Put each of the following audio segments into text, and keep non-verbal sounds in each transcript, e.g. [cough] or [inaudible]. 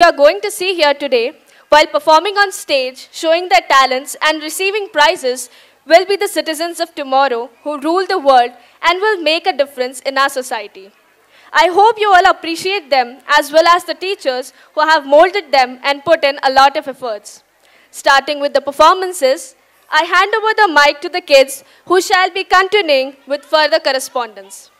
you are going to see here today, while performing on stage, showing their talents, and receiving prizes, will be the citizens of tomorrow who rule the world and will make a difference in our society. I hope you all appreciate them as well as the teachers who have molded them and put in a lot of efforts. Starting with the performances, I hand over the mic to the kids who shall be continuing with further correspondence.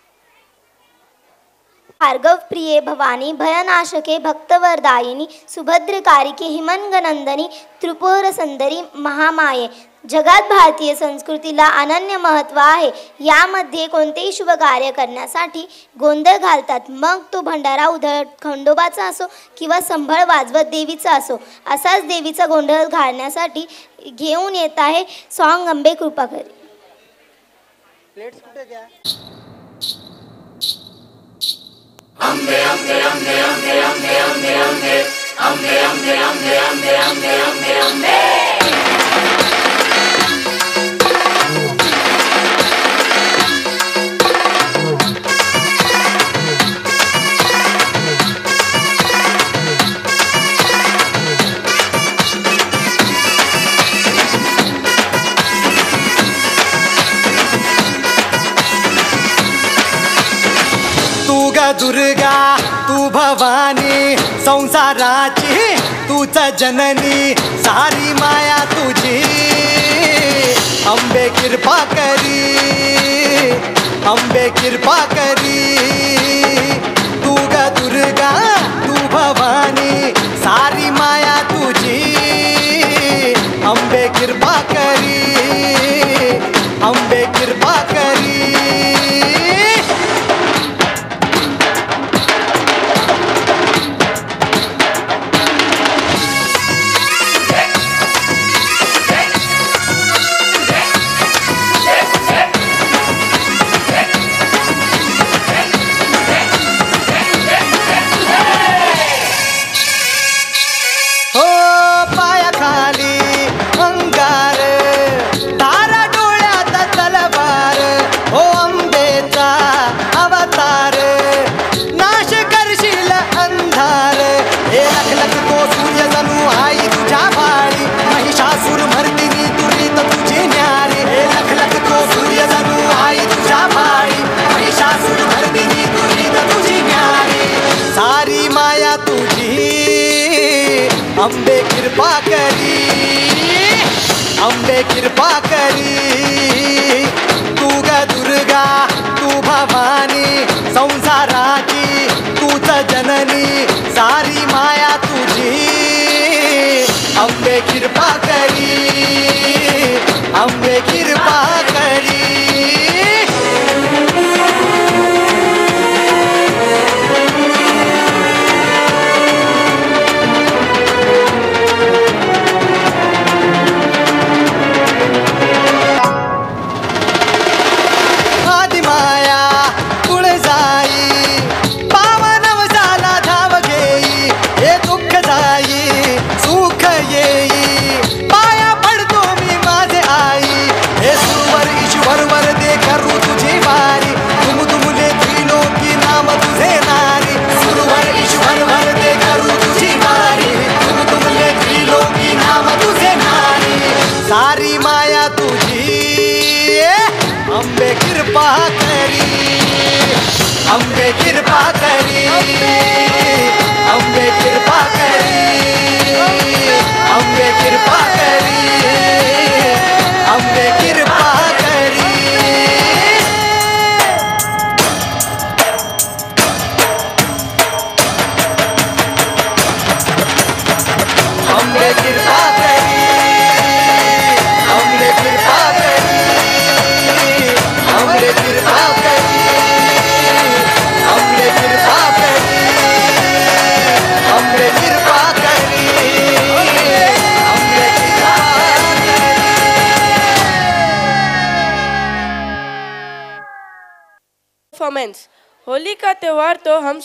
Bhargava प्रिये भवानी भयनाशके भक्तवरदायिनी सुभद्रकारिके हिमनगनंदनी त्रिपुरसुंदरी महामाये। जगात भारतीय संस्कृतीला अनन्य महत्त्व आहे. यामध्ये कोणतेही शुभ कार्य करण्यासाठी गोंधळ घालतात. मग तो भंडारा उधळ खंडोबाचा असो किंवा संभळ वाजवत देवीचा असो असाच देवीचा गोंधळ घालण्यासाठी घेऊन येत आहे सॉंग अंबे कृपा करी Ambe, ambe, ambe, ambe, ambe, ambe. Durga, तू भवानी, संसाराची, तूच जननी, सारी माया तुझी. अंबे कृपा करी, अंबे कृपा करी. तू ग दुर्गा, तू भवानी, सारी माया तुझी. अंबे कृपा करी, अंबे कृपा करी. अंबे कृपा करी। तू ग दुर्गा तू भवानी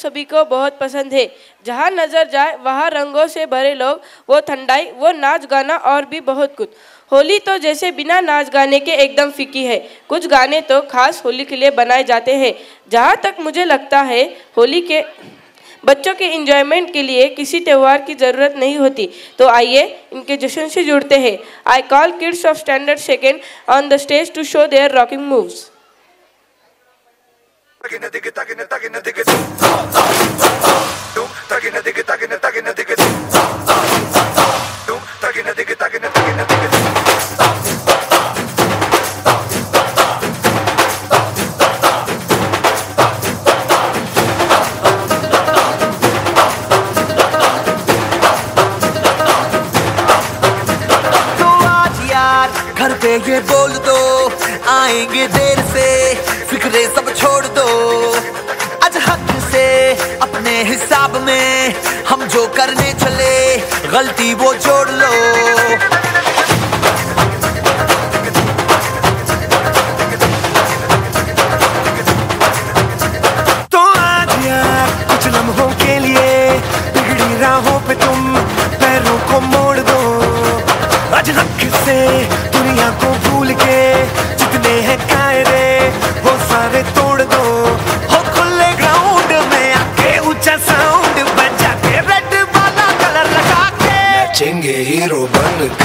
सभी को बहुत पसंद है। जहाँ नज़र जाए, वहाँ रंगों से भरे लोग, वो ठंडाई, वो नाच गाना और भी बहुत कुछ। होली तो जैसे बिना नाच गाने के एकदम फीकी है। कुछ गाने तो खास होली के लिए बनाए जाते हैं। जहाँ तक मुझे लगता है, होली के बच्चों के इंजॉयमेंट के लिए किसी त्यौहार की ज़रूरत नहीं होती। तो आइए, इनके जश्न से जुड़ते हैं। I call kids of standard second on the stage to show their rocking moves तो घर पे ये बोल दो आएँगे देर से। फिक्रे सब जो करने चले, गलती वो छोड़ लो। तो आज यार कुछ लम्हों के लिए बिगड़ी राहों पे तुम पैरों को मोड़ दो। आज रख से दुनिया को भूल के 能力。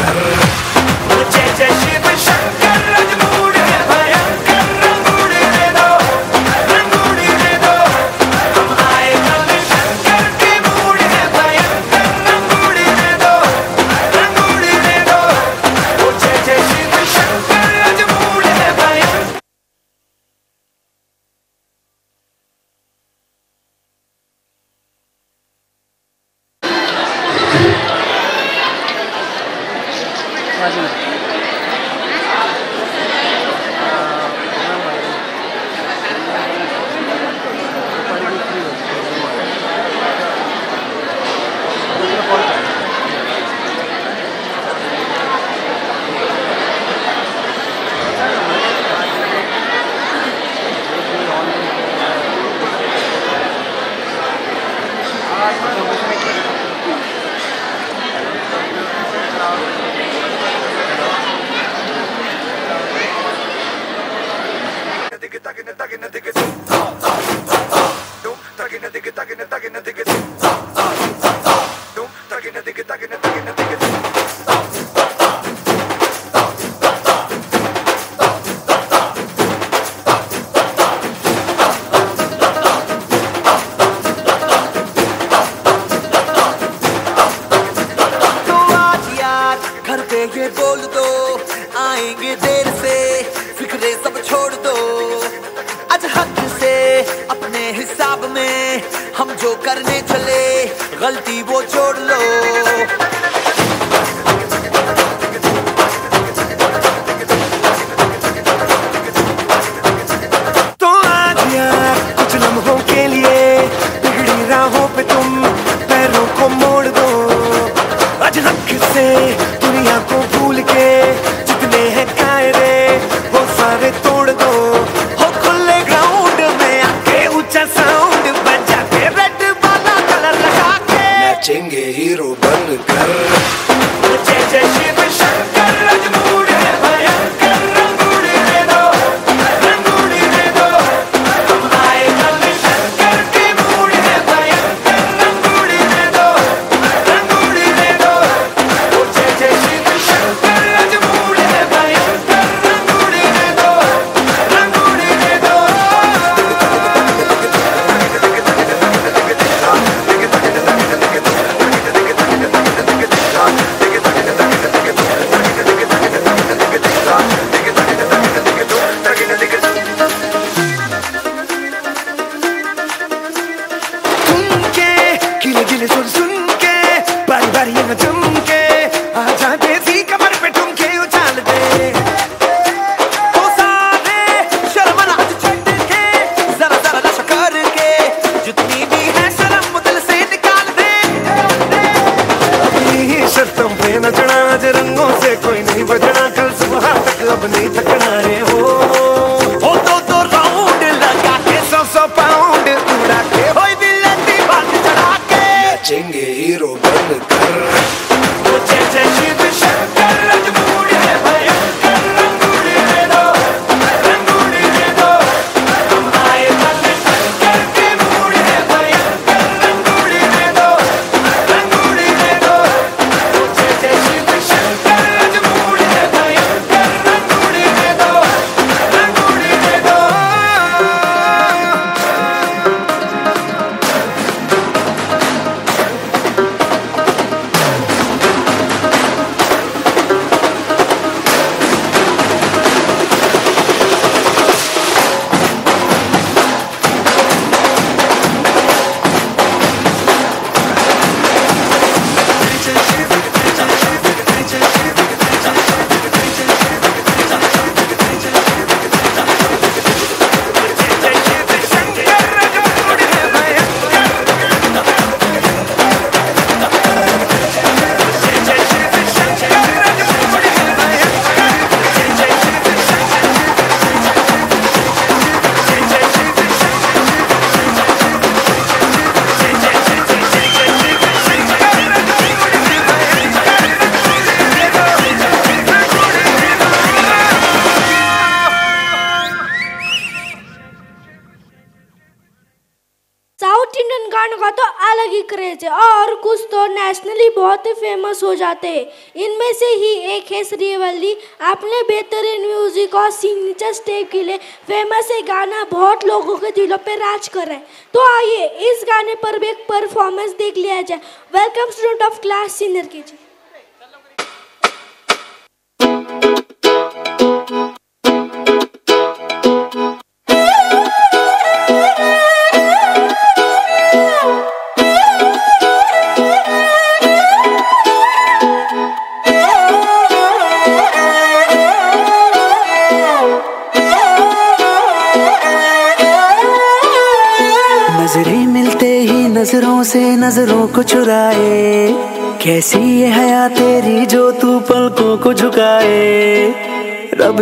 लेटेस्ट टेप के लिए फ़ेमस है गाना, बहुत लोगों के दिलों पर राज कर रहा है। तो आइए इस गाने पर भी एक परफॉर्मेंस देख लिया जाए। Welcome student of class senior K G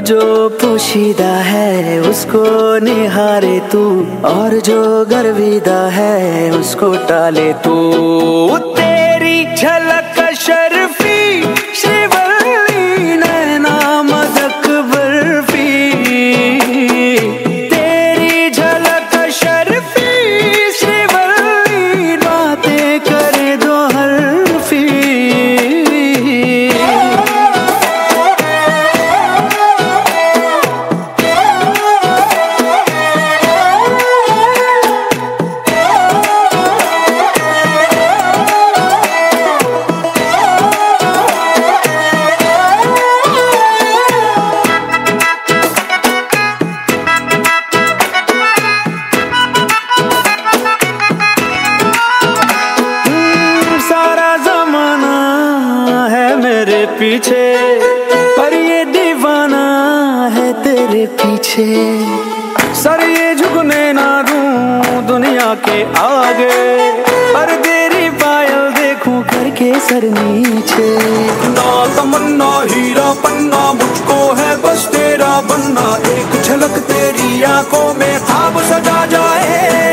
जो पोशीदा है उसको निहारे तू। और जो गर्विदा है उसको टाले पीछे, पर ये दीवाना है तेरे पीछे। सर, ये झुकने ना दूँ दुनिया के आगे, पर तेरी पायल देखूँ करके सर नीचे। ना तमन्ना, हीरा पन्ना, मुझको है बस तेरा बनना। एक झलक तेरी आँखों में खाब सजा जाए।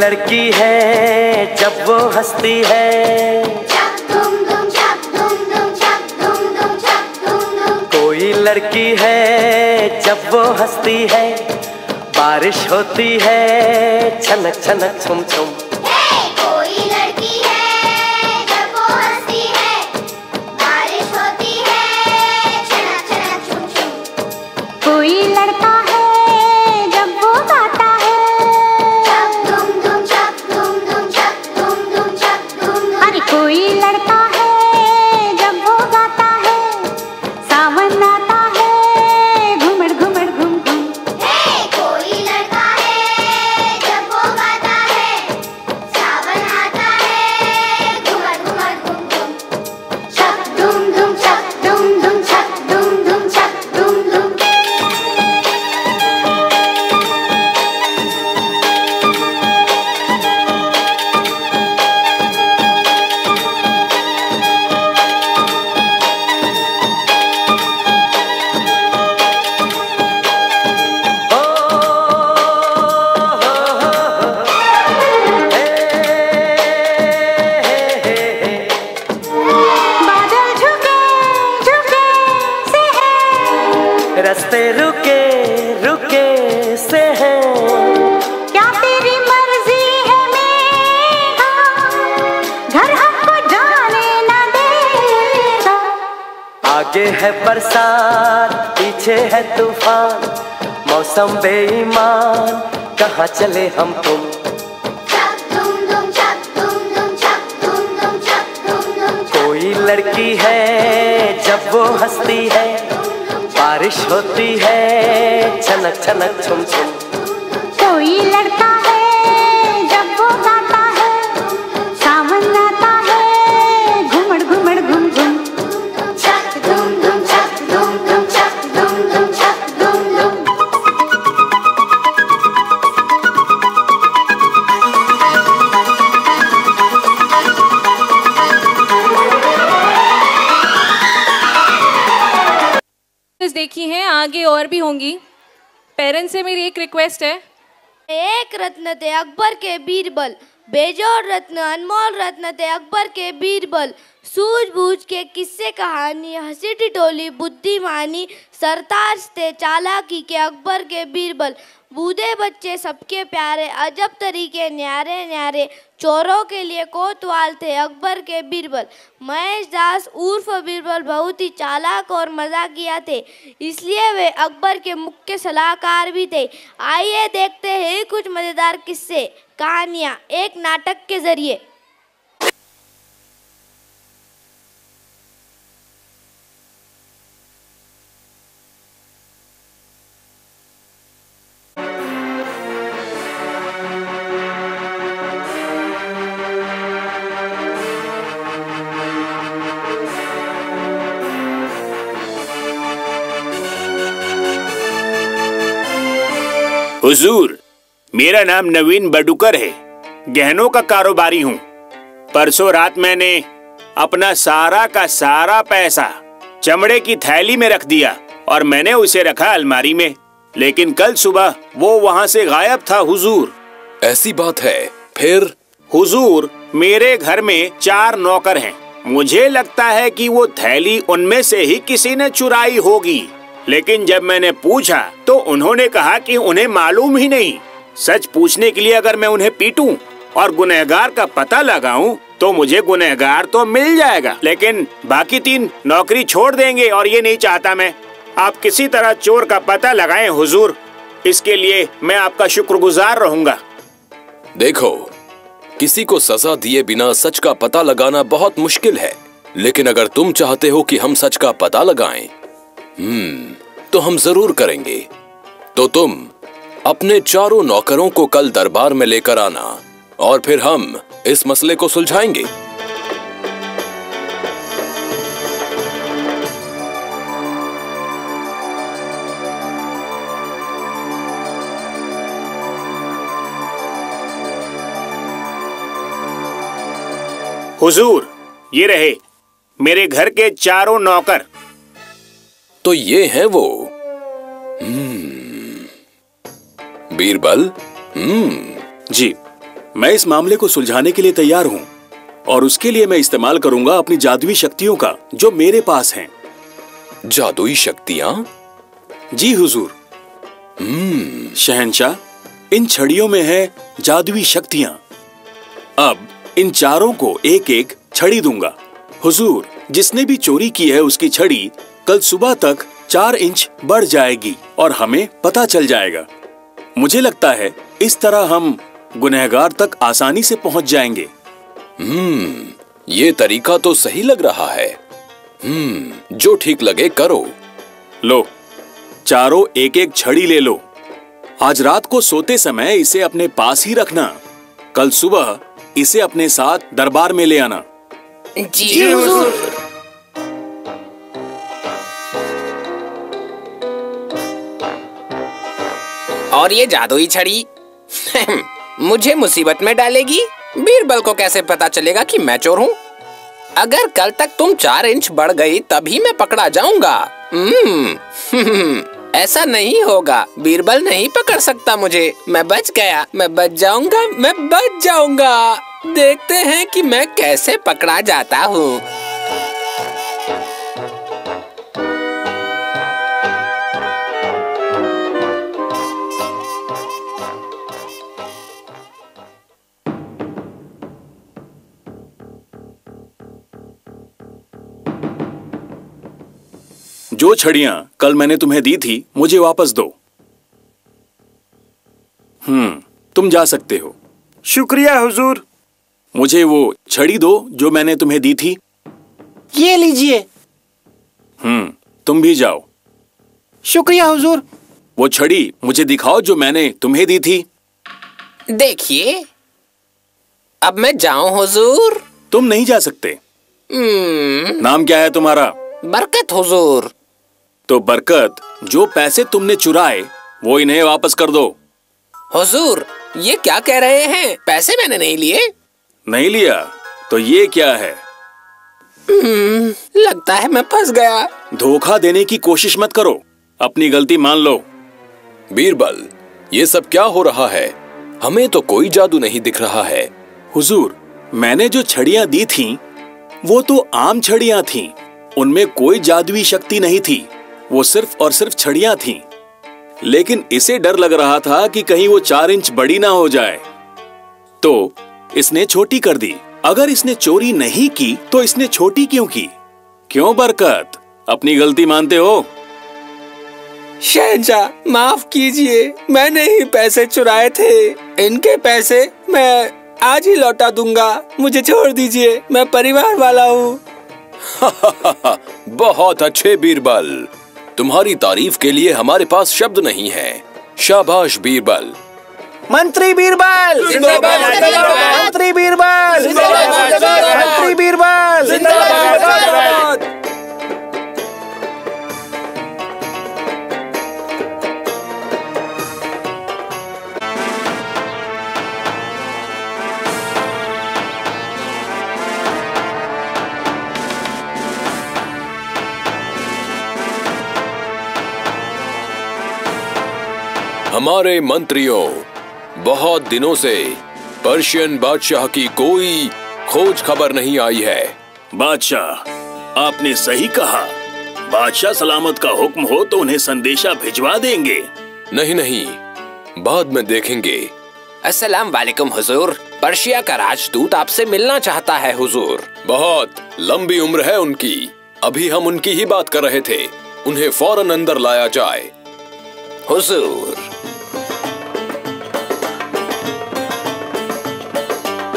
लड़की है जब वो हंसती है। कोई लड़की है जब वो हंसती है। बारिश होती है छनक छनक छुम छुम। छक हम तुम कोई लड़की है जब वो हंसती है, बारिश होती है, छनक छनक छुम छुम रिक्वेस्ट है? एक रत्न थे अकबर के बीरबल, बेजोड़ रत्न, अनमोल रत्न थे अकबर के बीरबल। सूझबूझ के किस्से कहानी, हँसी टिटोली, बुद्धिमानी, सरताज थे चालाकी के अकबर के बीरबल। बूढ़े बच्चे सबके प्यारे, अजब तरीके, न्यारे न्यारे, चोरों के लिए कोतवाल थे अकबर के बीरबल। महेश दास उर्फ़ बीरबल बहुत ही चालाक और मज़ा किया थे, इसलिए वे अकबर के मुख्य सलाहकार भी थे। आइए देखते हैं कुछ मज़ेदार किस्से, कहानियाँ एक नाटक के ज़रिए। हुजूर मेरा नाम नवीन बडुकर है। गहनों का कारोबारी हूँ। परसों रात मैंने अपना सारा का सारा पैसा चमड़े की थैली में रख दिया और मैंने उसे रखा अलमारी में। लेकिन कल सुबह वो वहाँ से गायब था हुजूर। ऐसी बात है फिर? हुजूर मेरे घर में चार नौकर हैं। मुझे लगता है कि वो थैली उनमें से ही किसी ने चुराई होगी। लेकिन जब मैंने पूछा तो उन्होंने कहा कि उन्हें मालूम ही नहीं। सच पूछने के लिए अगर मैं उन्हें पीटूं और गुनहगार का पता लगाऊँ तो मुझे गुनहगार तो मिल जाएगा। लेकिन बाकी तीन नौकरी छोड़ देंगे और ये नहीं चाहता मैं। आप किसी तरह चोर का पता लगाएँ हुजूर। इसके लिए मैं आपका शुक्रगुजार रहूँगा। देखो किसी को सजा दिए बिना सच का पता लगाना बहुत मुश्किल है। लेकिन अगर तुम चाहते हो कि हम सच का पता लगाएँ, हम्म, तो हम ज़रूर करेंगे। तो तुम अपने चारों नौकरों को कल दरबार में लेकर आना और फिर हम इस मसले को सुलझाएँगे। हुजूर ये रहे मेरे घर के चारों नौकर। तो ये है वो। हम्म, बीरबल? हम्म। जी मैं इस मामले को सुलझाने के लिए तैयार हूँ और उसके लिए मैं इस्तेमाल करूँगा अपनी जादुई शक्तियों का जो मेरे पास हैं। जादुई शक्तियाँ? जी हुजूर। हम्म। शहनशाह इन छड़ियों में है जादुई शक्तियाँ। अब इन चारों को एक एक छड़ी दूँगा। हुजूर जिसने भी चोरी की है उसकी छड़ी कल सुबह तक चार इंच बढ़ जाएगी और हमें पता चल जाएगा। मुझे लगता है इस तरह हम गुनहगार तक आसानी से पहुँच जाएँगे। हम्म ये तरीका तो सही लग रहा है। हम्म जो ठीक लगे करो। लो चारों एक एक छड़ी ले लो। आज रात को सोते समय इसे अपने पास ही रखना। कल सुबह इसे अपने साथ दरबार में ले आना। जी हुजूर। और ये जादुई छड़ी। मुझे मुसीबत में डालेगी। बीरबल को कैसे पता चलेगा कि मैं चोर हूँ? अगर कल तक तुम चार इंच बढ़ गई तभी मैं पकड़ा जाऊँगा। हम्म, ऐसा नहीं होगा। बीरबल नहीं पकड़ सकता मुझे। मैं बच गया। मैं बच जाऊँगा। मैं बच जाऊँगा। देखते हैं कि मैं कैसे पकड़ा जाता हूँ। जो छड़ियाँ कल मैंने तुम्हें दी थी मुझे वापस दो। हम्म तुम जा सकते हो। शुक्रिया हुजूर। मुझे वो छड़ी दो जो मैंने तुम्हें दी थी। ये लीजिए। हम्म तुम भी जाओ। शुक्रिया हुजूर। वो छड़ी मुझे दिखाओ जो मैंने तुम्हें दी थी। देखिए अब मैं जाऊँ हुजूर। तुम नहीं जा सकते। हम्म, नाम क्या है तुम्हारा? बरकत हुजूर। तो बरकत जो पैसे तुमने चुराए वो इन्हें वापस कर दो। हुजूर ये क्या कह रहे हैं? पैसे मैंने नहीं लिए। नहीं लिया तो ये क्या है? हम्म, लगता है मैं फंस गया। धोखा देने की कोशिश मत करो। अपनी गलती मान लो। बीरबल ये सब क्या हो रहा है? हमें तो कोई जादू नहीं दिख रहा है। हुजूर मैंने जो छड़ियाँ दी थीं, वो तो आम छड़ियाँ थीं। उनमें कोई जादुई शक्ति नहीं थी। वो सिर्फ़ और सिर्फ़ छड़ियाँ थीं। लेकिन इसे डर लग रहा था कि कहीं वो चार इंच बड़ी ना हो जाए। तो इसने छोटी कर दी। अगर इसने चोरी नहीं की तो इसने छोटी क्यों की? क्यों बरकत? अपनी गलती मानते हो? शहजा माफ़ कीजिए मैंने ही पैसे चुराए थे। इनके पैसे मैं आज ही लौटा दूँगा। मुझे छोड़ दीजिए मैं परिवार वाला हूँ। [laughs] बहुत अच्छे बीरबल। तुम्हारी तारीफ़ के लिए हमारे पास शब्द नहीं है। शाबाश बीरबल। मंत्री बीरबल। मंत्री बीरबल। मंत्री बीरबल। हमारे मंत्रियों बहुत दिनों से पर्शियन बादशाह की कोई खोज खबर नहीं आई है। बादशाह आपने सही कहा। बादशाह सलामत का हुक्म हो तो उन्हें संदेशा भिजवा देंगे। नहीं नहीं बाद में देखेंगे। अस्सलाम वालेकुम हुजूर। पर्शिया का राजदूत आपसे मिलना चाहता है हुजूर। बहुत लंबी उम्र है उनकी। अभी हम उनकी ही बात कर रहे थे। उन्हें फ़ौरन अंदर लाया जाए। हुजूर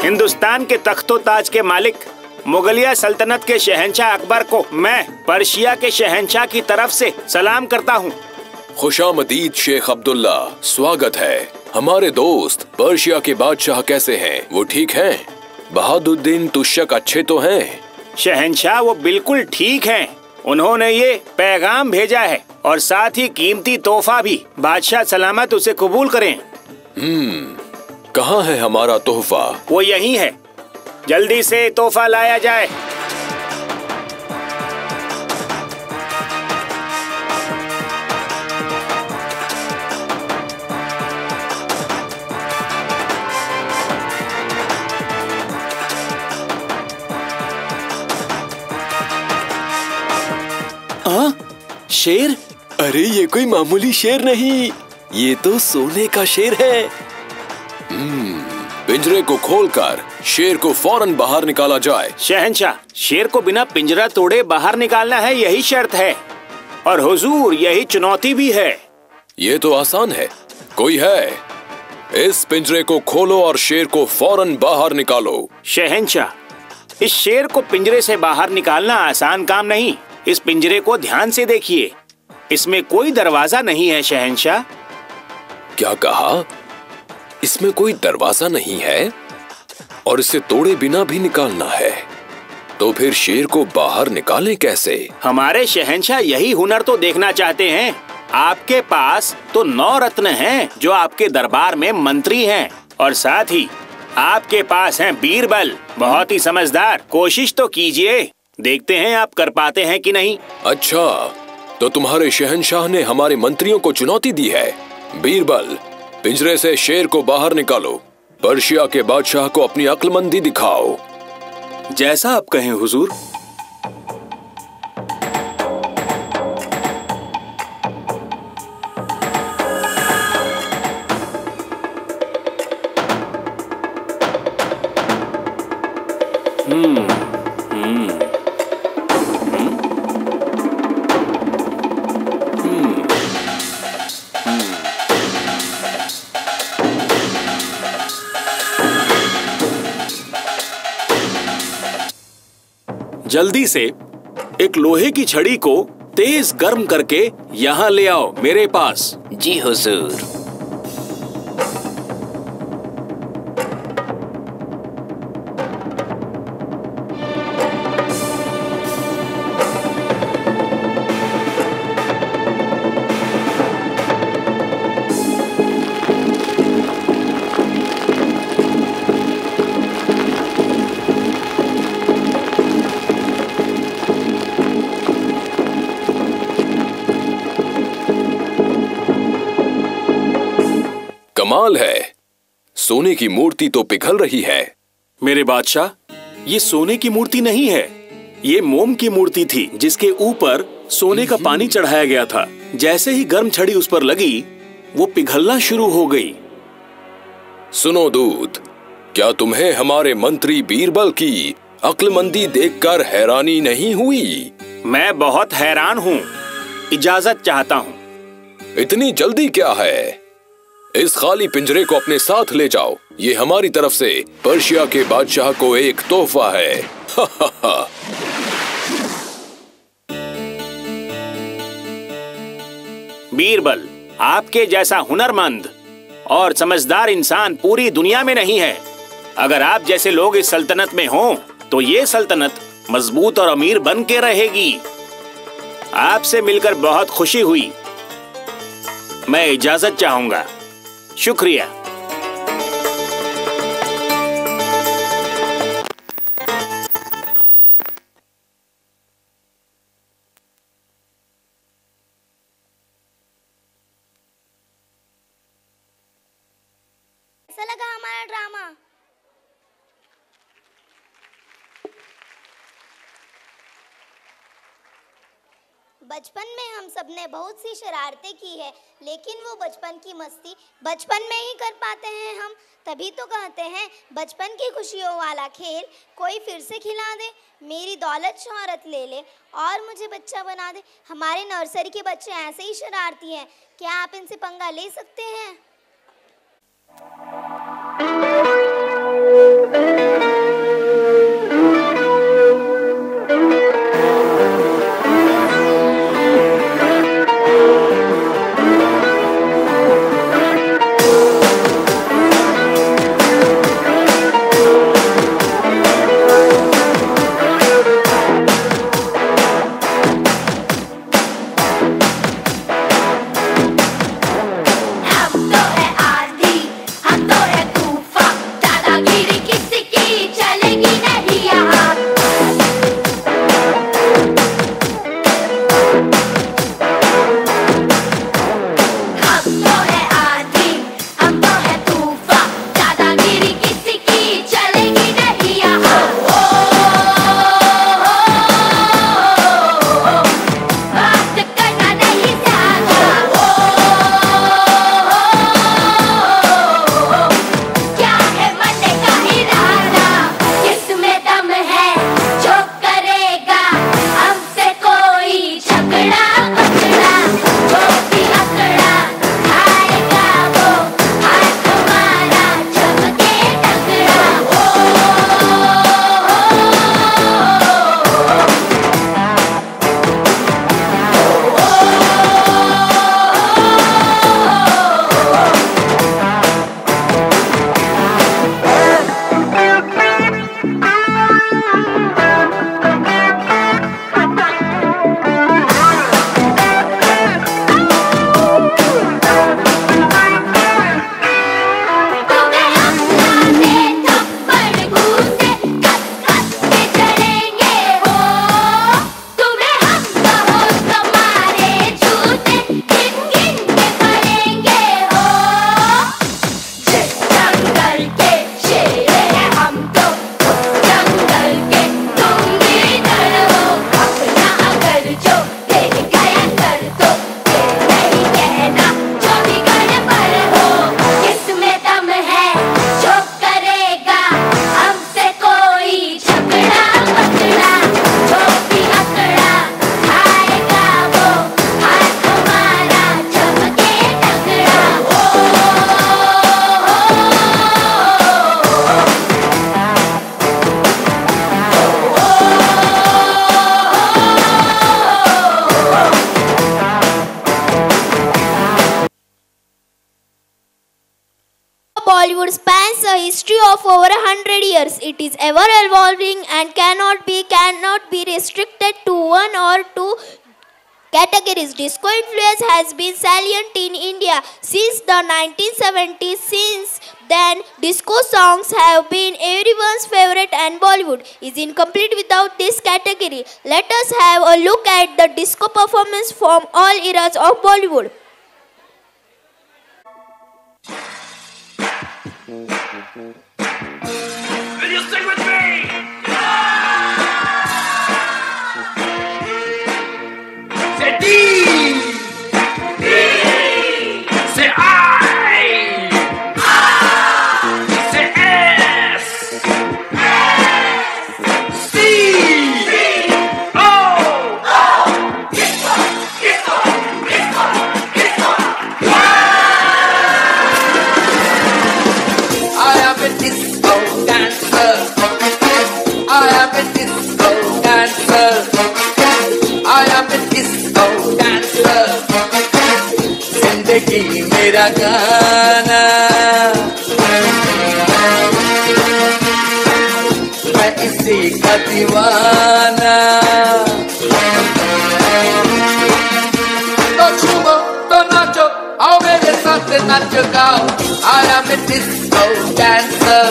हिंदुस्तान के तख्तो ताज के मालिक मुगलिया सल्तनत के शहनशाह अकबर को मैं पर्शिया के शहनशाह की तरफ़ से सलाम करता हूँ। खुशामदीद शेख अब्दुल्ला स्वागत है। हमारे दोस्त पर्शिया के बादशाह कैसे हैं? वो ठीक हैं? बहादुद्दीन तुशक अच्छे तो हैं? शहनशाह वो बिल्कुल ठीक हैं। उन्होंने ये पैगाम भेजा है और साथ ही कीमती तोहफा भी। बादशाह सलामत उसे कबूल करें। हम्म कहाँ है हमारा तोहफा? वो यही है। जल्दी से तोहफा लाया जाए। आ, शेर? अरे ये कोई मामूली शेर नहीं। ये तो सोने का शेर है। पिंजरे को खोलकर शेर को फ़ौरन बाहर निकाला जाए। शहनशाह शेर को बिना पिंजरा तोड़े बाहर निकालना है यही शर्त है। और हुजूर यही चुनौती भी है। ये तो आसान है। कोई है? इस पिंजरे को खोलो और शेर को फ़ौरन बाहर निकालो। शहनशाह इस शेर को पिंजरे से बाहर निकालना आसान काम नहीं। इस पिंजरे को ध्यान से देखिए। इसमें कोई दरवाज़ा नहीं है शहनशाह। क्या कहा? इसमें कोई दरवाज़ा नहीं है और इसे तोड़े बिना भी निकालना है। तो फिर शेर को बाहर निकालें कैसे? हमारे शहनशाह यही हुनर तो देखना चाहते हैं। आपके पास तो नौ रत्न हैं जो आपके दरबार में मंत्री हैं। और साथ ही आपके पास हैं बीरबल। बहुत ही समझदार। कोशिश तो कीजिए। देखते हैं आप कर पाते हैं कि नहीं। अच्छा तो तुम्हारे शहनशाह ने हमारे मंत्रियों को चुनौती दी है। बीरबल पिंजरे से शेर को बाहर निकालो। पर्शिया के बादशाह को अपनी अक्लमंदी दिखाओ। जैसा आप कहें, हुजूर। जल्दी से एक लोहे की छड़ी को तेज गर्म करके यहाँ ले आओ मेरे पास। जी, हुजूर। सोने की मूर्ति तो पिघल रही है। मेरे बादशाह ये सोने की मूर्ति नहीं है। ये मोम की मूर्ति थी जिसके ऊपर सोने का पानी चढ़ाया गया था। जैसे ही गर्म छड़ी उस पर लगी वो पिघलना शुरू हो गई। सुनो दूत क्या तुम्हें हमारे मंत्री बीरबल की अक्लमंदी देखकर हैरानी नहीं हुई? मैं बहुत हैरान हूँ। इजाज़त चाहता हूँ। इतनी जल्दी क्या है? इस खाली पिंजरे को अपने साथ ले जाओ। ये हमारी तरफ़ से पर्शिया के बादशाह को एक तोहफा है। [laughs] बीरबल, आपके जैसा हुनरमंद और समझदार इंसान पूरी दुनिया में नहीं है। अगर आप जैसे लोग इस सल्तनत में हों तो ये सल्तनत मज़बूत और अमीर बन के रहेगी। आपसे मिलकर बहुत खुशी हुई। मैं इजाज़त चाहूँगा। शुक्रिया। ने बहुत सी शरारतें की है, लेकिन वो बचपन की मस्ती, बचपन में ही कर पाते हैं हम। तभी तो कहते हैं, बचपन की खुशियों वाला खेल कोई फिर से खिला दे, मेरी दौलत शहरत ले ले और मुझे बच्चा बना दे। हमारे नर्सरी के बच्चे ऐसे ही शरारती हैं, क्या आप इनसे पंगा ले सकते हैं? Cannot be cannot be restricted to one or two categories. Disco influence has been salient in India since the 1970s. Since then, disco songs have been everyone's favorite, and Bollywood is incomplete without this category. Let us have a look at the disco performance from all eras of Bollywood. [laughs] मेरा गाना। मैं इसी का दीवाना। तो झूमो तो नाचो, आओ मेरे साथ नाच गाओ। I am a disco dancer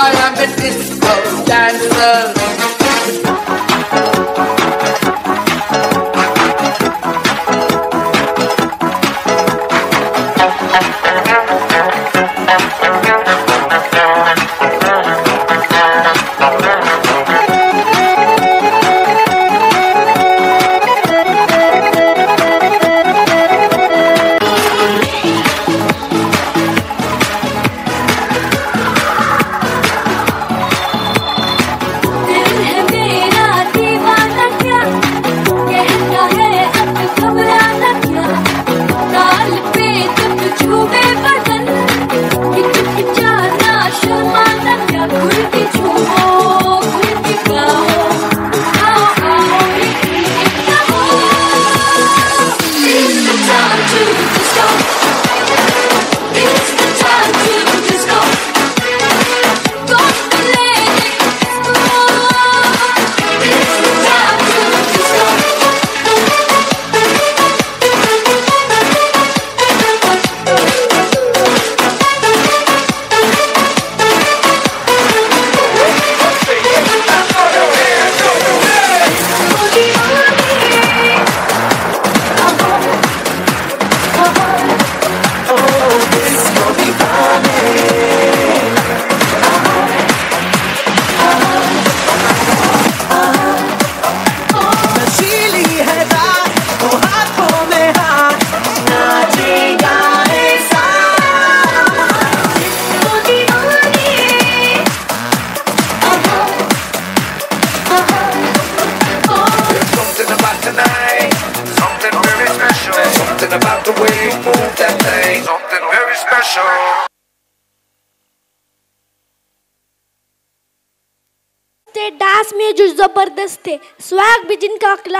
I am a disco dancer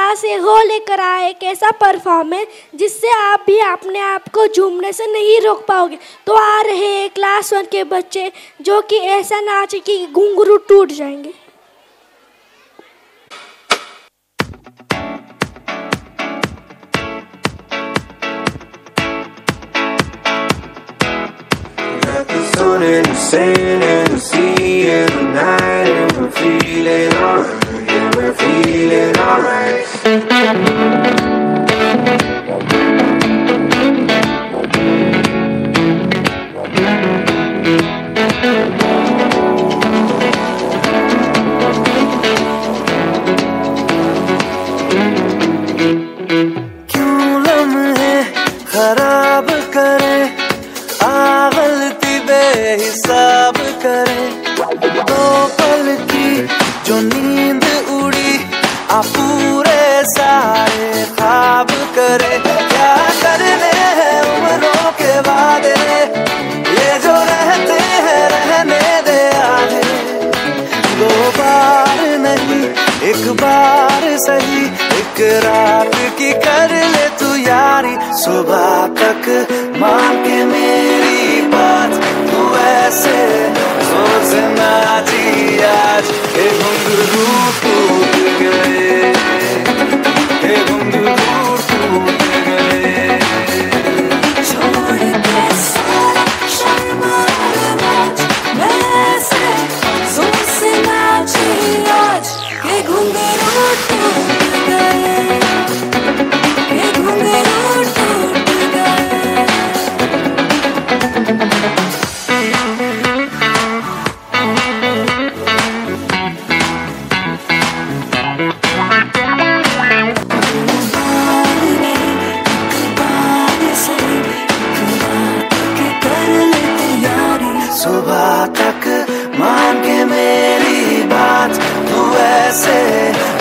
जिनका क्लास है लेकर आए एक ऐसा परफॉर्मेंस जिससे आप भी अपने आप को झूमने से नहीं रोक पाओगे तो आ रहे हैं क्लास वन के बच्चे जो कि ऐसा नाचे कि घुंघरू टूट जाएँगे sun and the sand and the sea and the night and we're feeling alright. Yeah, we're feeling alright. सुबह तक मान के मेरी बात, तू ऐसे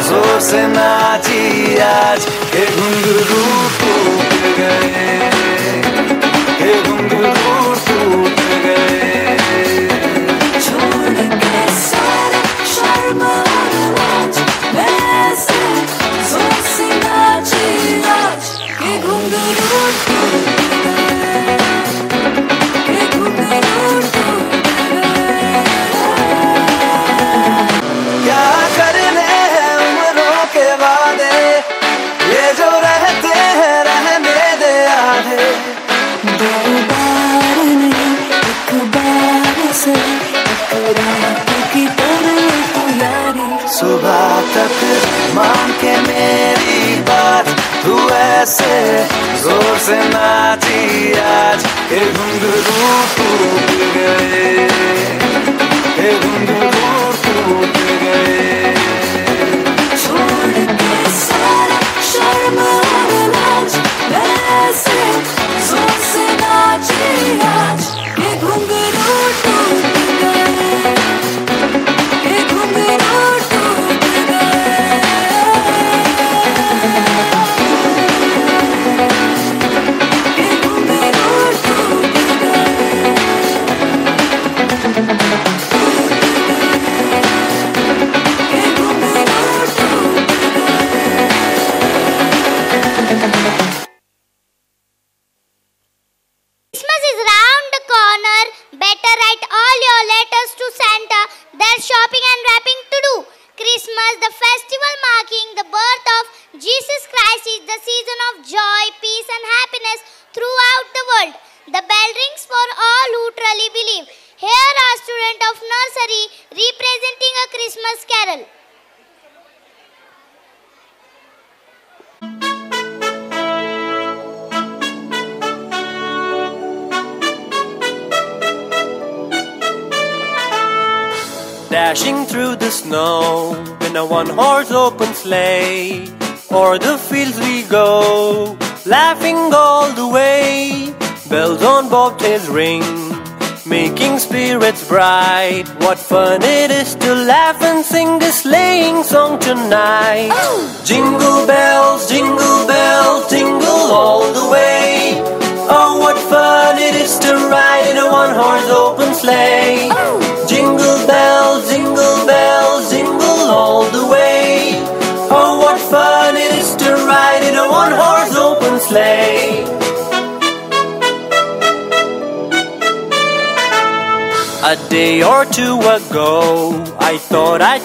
ज़ोर से नाची, आज हे घुंघरू टूट गए। हे घुंघरू तू ऐसे ज़ोर से नाची आज हे घुंघरू टूट गए।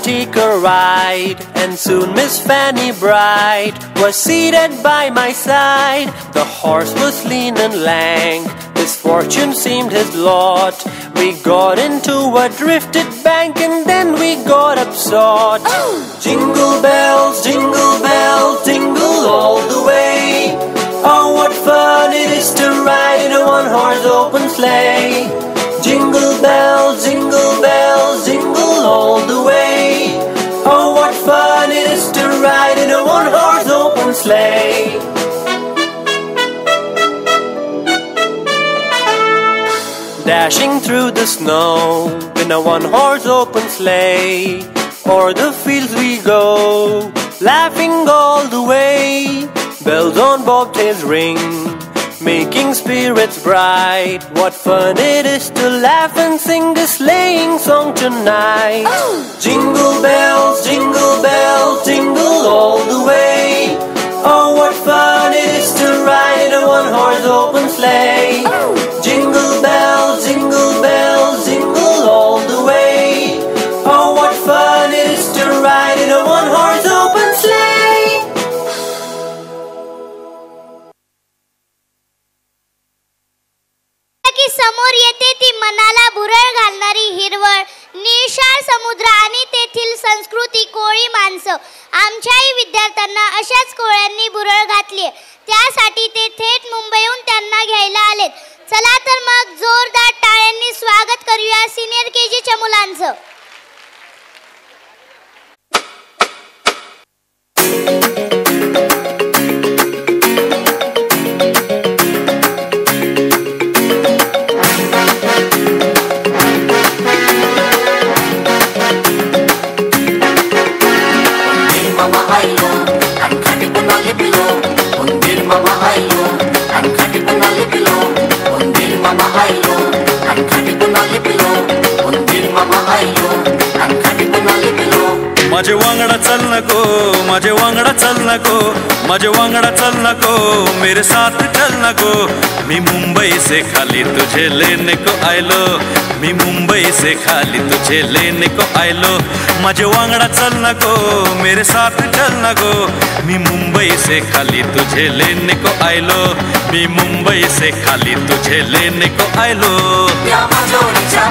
Take a ride, and soon Miss Fanny Bright was seated by my side. The horse was lean and lank, his fortune seemed his lot. We got into a drifted bank, and then we got upsot. Jingle bells, jingle bells, jingle all the way. Oh, what fun it is to ride in a one horse open sleigh. Jingle bells, jingle bells, jingle all the way. Dashing through the snow in a one horse open sleigh. O'er the fields we go, laughing all the way. Bells on bobtails ring, making spirits bright. What fun it is to laugh and sing this sleighing song tonight. Jingle bells, jingle bells, jingle all the way. Oh, what fun it is to ride a one horse open sleigh. Jingle की समोर येते ती मनाला भुरळ घालणारी हिरवळ. निशाळ समुद्र आणि तेथील संस्कृती कोळी माणसं. आमच्याही विद्यार्थ्यांना अशाच कोळ्यांनी भुरळ घातली त्यासाठी ते थेट मुंबईहून त्यांना घ्यायला आलेत. चला तर मग जोरदार टाळ्यांनी स्वागत करूया सिनियर के जीच्या मुलांचं. You. माझे वांगडा चल नको माझे वांगडा चल नको माझे वांगडा चल नको मेरे साथ चल नको. मी मुंबई से खाली तुझे लेने को आयलो मी मुंबई से खाली तुझे लेने को आयलो. माझे वांगडा चल नको मेरे साथ चल नको. मी मुंबई से खाली तुझे लेने को आयलो मी मुंबई से खाली तुझे लेने को आयलो. त्या माजोरीच्या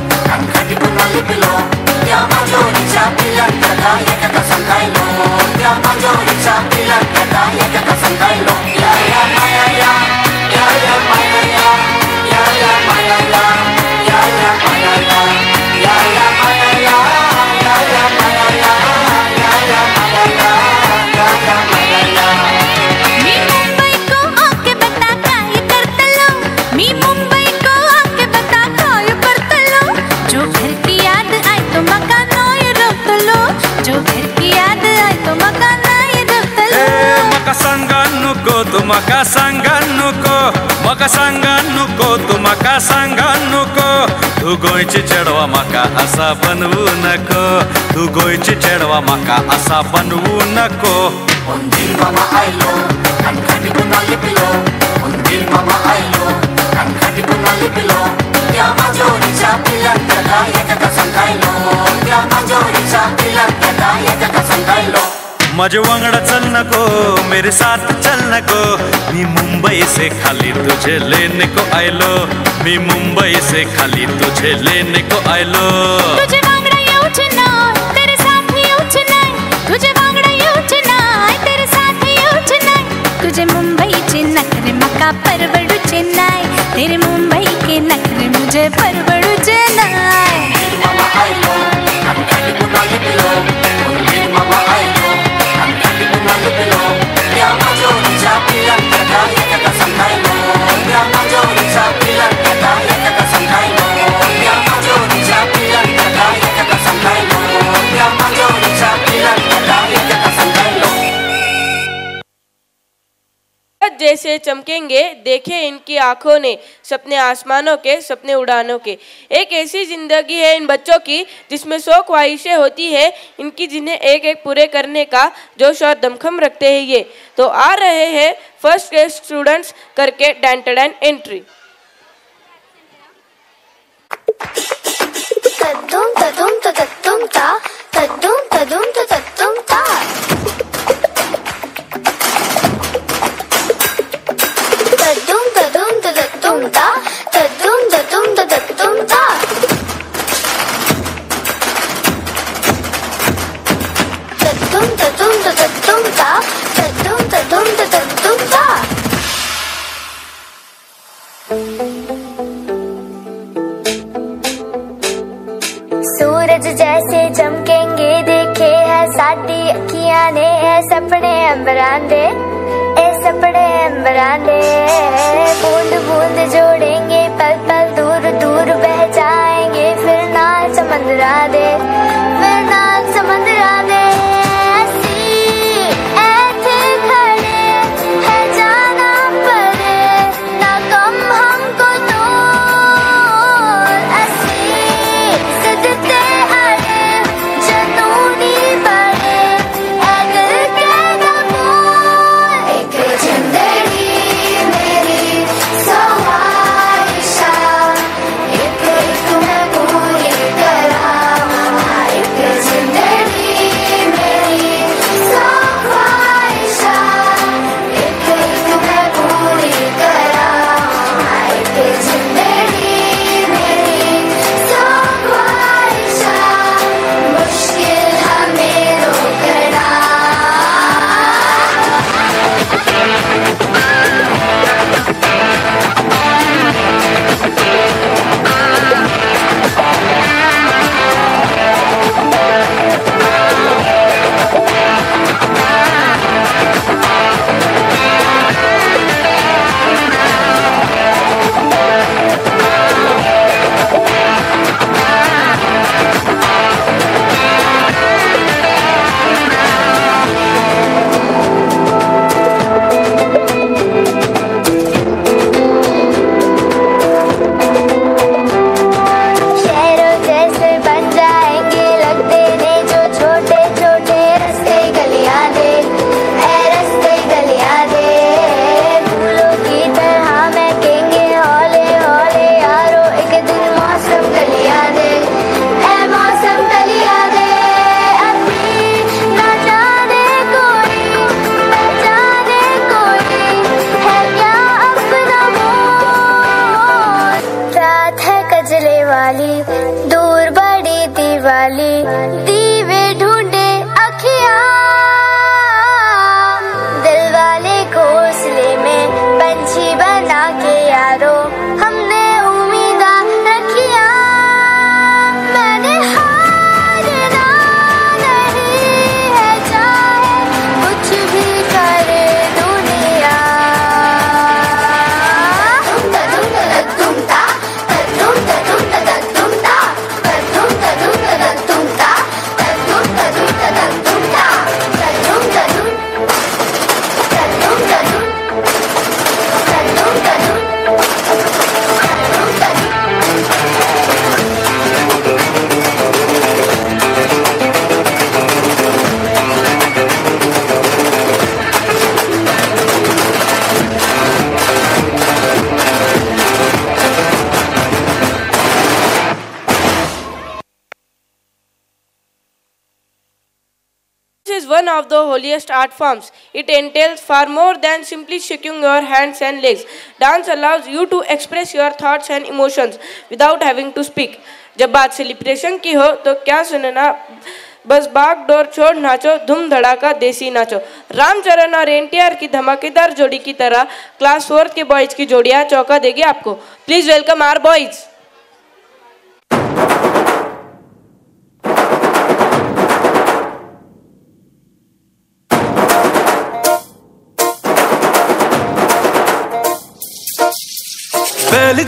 malipila Yama jori chapila kada yakata santai lo Yama jori chapila kada yakata santai lo Ya ya ya ya ya ya ya ya नको तू मका सांगा नको मका सांगा नको तू मका सांगा नको तू गोयची चढवा मका असा बनवू नको तू गोयची चढवा मका असा बनवू नको उंदीर मामा आयलो कणकाटी पुन्हा लिपिलो उंदीर मामा आयलो कणकाटी पुन्हा लिपिलो त्या माजोरीच्या पिल्लांना एका सांगायलो त्या माजोरीच्या पिल्लांना एका सांगायलो माझे वांगडा चल नको मेरे साथ चल नको। मी मुंबई से खाली तुझे लेने को आयलो। मी मुंबई से खाली तुझे लेने को आयलो। तुझे वांगडा येऊच नाय तेरे साथ येऊच नाय तुझे वांगडा येऊच नाय तेरे साथ येऊच नाय तुझे मुंबईचे नखरे मका परवडूचे नाय तेरे मुंबई के नखरे मुझे परवडूचे नाय जैसे चमकेंगे, देखे इनकी आँखों ने, सपने आसमानों के, सपने उड़ानों के। एक ऐसी ज़िंदगी है इन बच्चों की, जिसमें सौ ख्वाहिशें होती है, इनकी जिन्हें एक एक पूरे करने का जोश और दमखम रखते हैं ये। तो आ रहे हैं फ़र्स्ट के स्टूडेंट्स करके dented and entry one of the holiest art forms. It entails far more than simply shaking your hands and legs. Dance allows you to express your thoughts and emotions without having to speak. जब बात celebration की हो तो क्या सुनना बस बाग door छोड़ नाचो धूम धड़ाका देसी नाचो रामचरण और एनटीआर की धमाकेदार जोड़ी की तरह क्लास फोर्थ के बॉयज़ की जोड़ियाँ चौका देगी आपको प्लीज़ वेलकम आर बॉयज़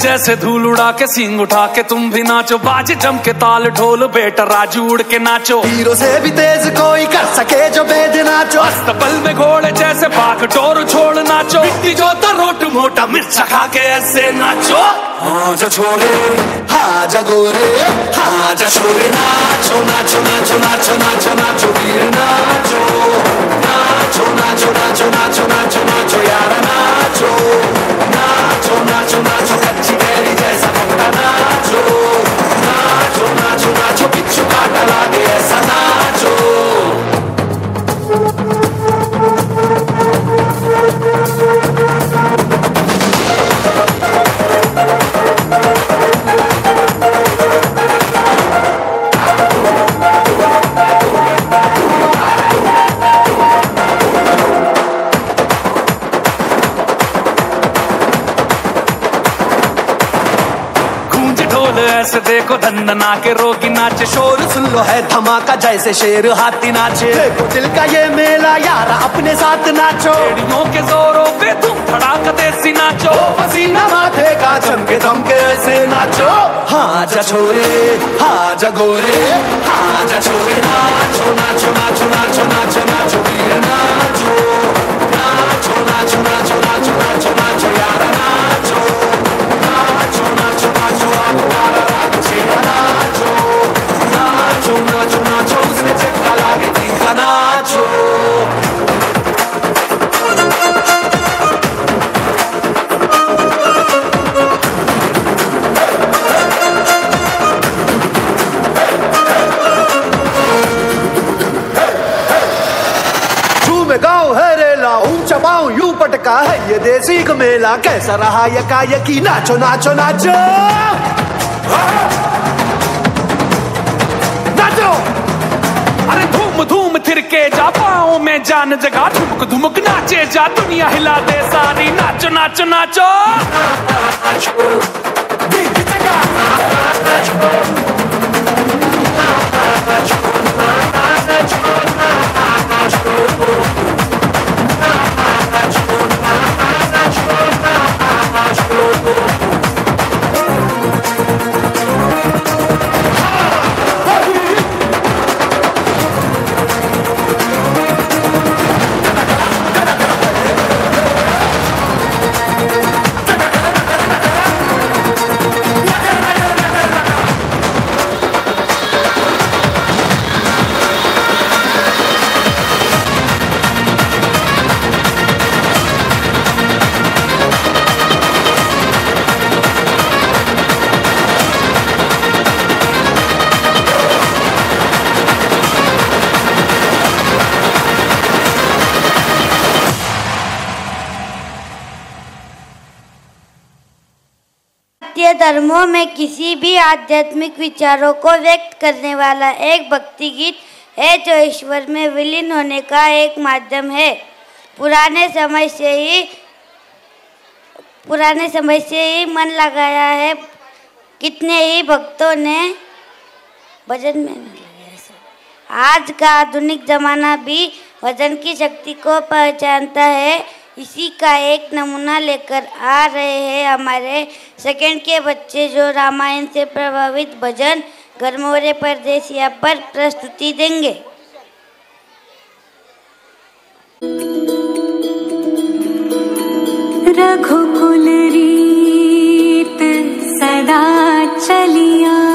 जैसे धूल उड़ा के सींग उठा के तुम भी नाचो बाज जम के ताल ढोल बेटा राजू उड़ के नाचो हीरो से भी तेज कोई कर सके जो बेद नाचो अस्तबल में घोड़े जैसे बाघ टोर छोड़ नाचो मिट्टी जोता रोट मोटा मिर्च खा के ऐसे नाचो हाँ जा छोरे हाँ जा गोरे हाँ जा छोरे नाचो नाचो नाचो नाचो नाचो नाचो वीर नाचो नाचो नाचो नाचो नाचो नाचो नाचो यार नाचो नाचो नाचो नाचो देखो धंधना के रोगी नाचे। शोर सुन लो है धमाका जैसे शेर हाथी नाचे। देखो दिल का ये मेला यार अपने साथ नाचो। एड़ियों के जोरों पे तुम धड़ाक देसी नाचो। पसीना माथे का चमके दमके ऐसे नाचो। हाँ जा छोरे हाँ जा गोरे हाँ जा छोरे नाचो नाचो नाचो नाचो नाचो नाचो वीर नाचो नाचो। देसी को मेला कैसा रहा? यका यकी नाचो नाचो नाचो। नाचो। अरे धूम धूम थिरके जा पाओ में जान जगा धुमक धुमक नाचे जा दुनिया हिला दे सारी। नाचो नाचो नाचो। नाचो। भावों में किसी भी आध्यात्मिक विचारों को व्यक्त करने वाला एक भक्ति गीत है, जो ईश्वर में विलीन होने का एक माध्यम है। पुराने समय से ही, पुराने समय से ही मन लगाया है। कितने ही भक्तों ने, भजन में आज का आधुनिक जमाना भी भजन की शक्ति को पहचानता है। इसी का एक नमूना लेकर आ रहे हैं हमारे सेकंड के बच्चे जो रामायण से प्रभावित भजन घरमोरे परदेसिया पर प्रस्तुति देंगे। रघुकुल रीत सदा चलिया।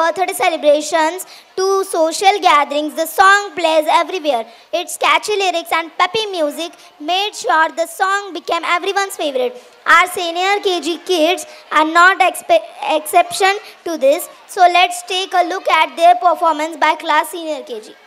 birthday celebrations to social gatherings, the song plays everywhere. Its catchy lyrics and peppy music made sure the song became everyone's favorite. Our senior KG kids are not exception to this. So let's take a look at their performance by class senior KG.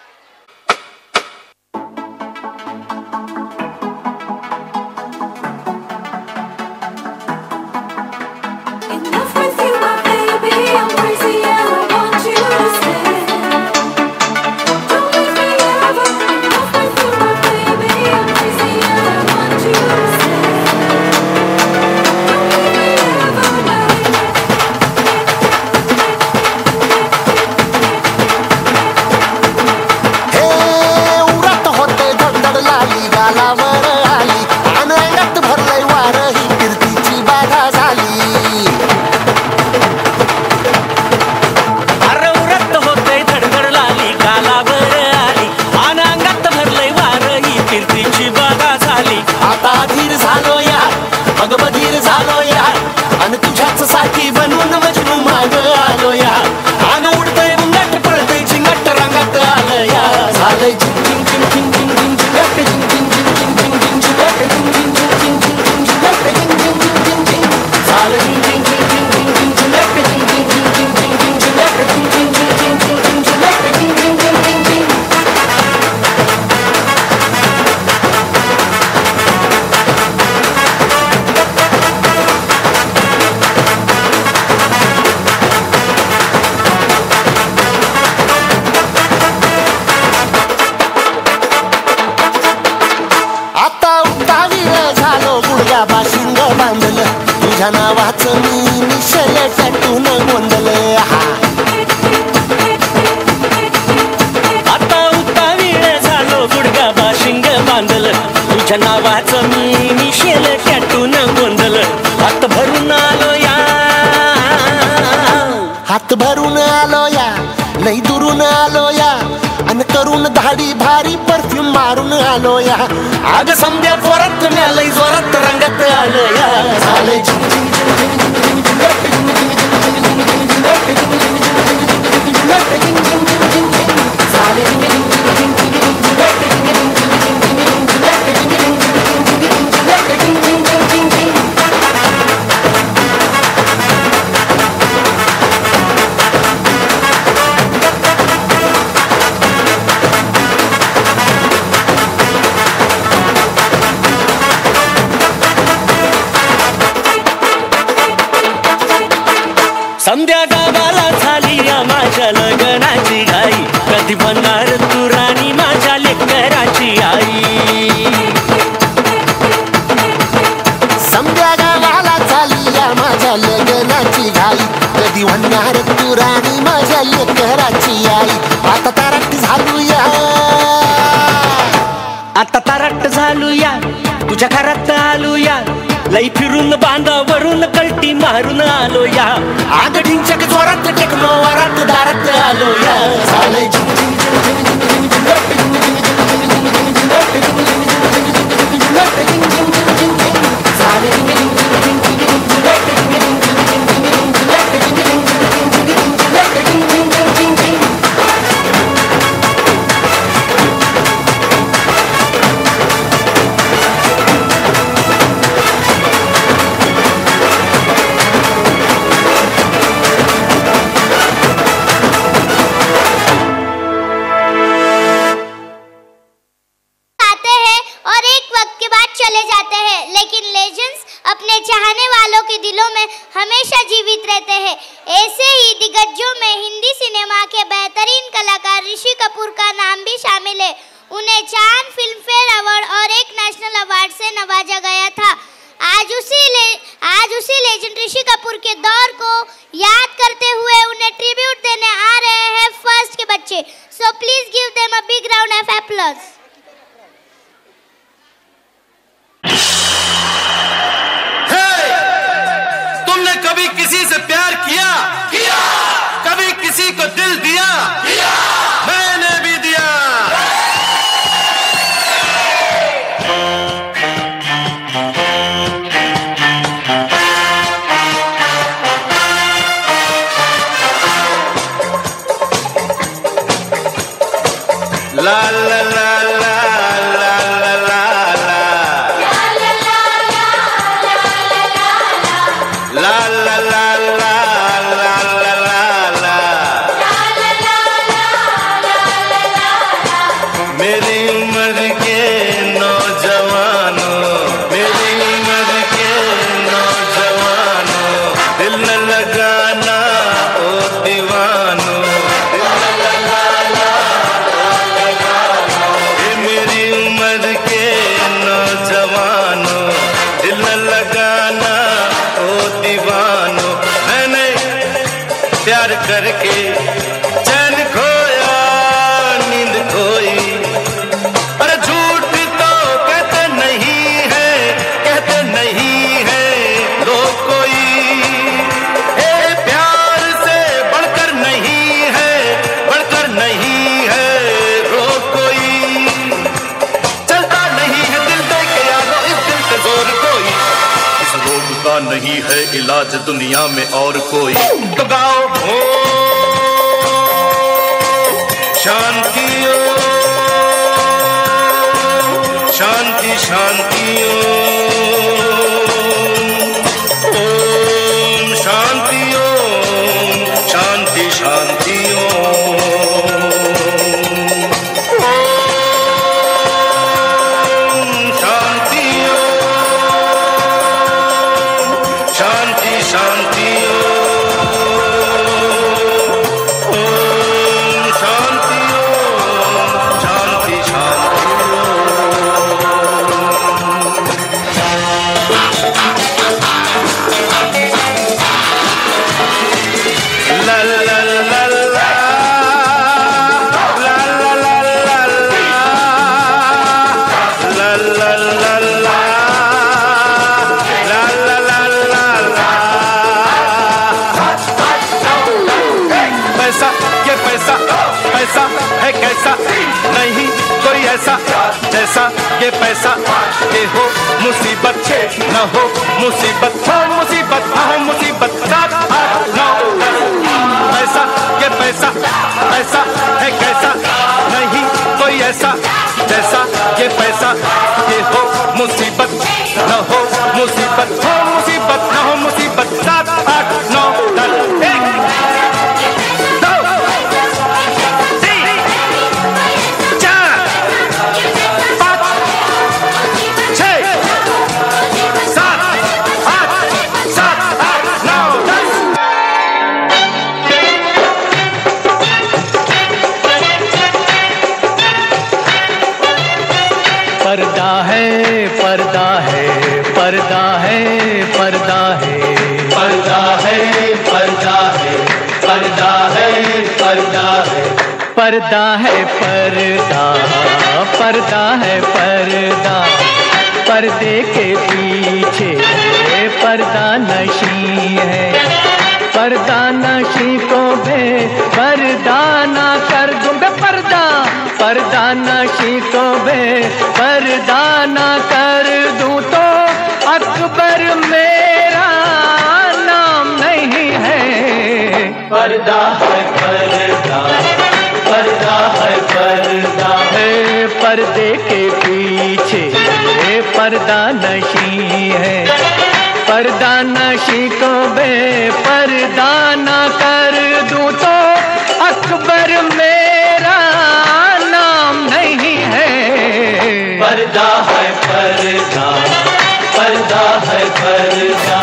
Hadi sandık. दुनिया में और कोई। तो के पैसा आते हो मुसीबत न हो मुसीबत। हो, मुसीबत हाँ, न हो, मुसीबत साथ हो। पैसा के पैसा पैसा है कैसा? नहीं कोई ऐसा जैसा, ये पैसा दे हो मुसीबत न हो मुसीबत। हो, मुसीबत न हो मुसीबत पर्दा है पर्दा है। पर्दा है पर्दा है पर्दा है पर्दा है। पर्दा है पर्दा पर्दा है पर्दा। पर्दे के पीछे पर्दा नशी है। पर्दा नशी को बे पर्दा ना कर दूँ बे पर्दा। पर्दा नशी को बे पर्दा ना कर पर्दा है पर्दा पर्दा है पर्दा। है पर्दे के पीछे पर्दा नशी है। पर्दा नशी को बे पर्दा ना कर दूँ तो अकबर मेरा नाम नहीं है। पर्दा है पर्दा पर्दा है पर्दा।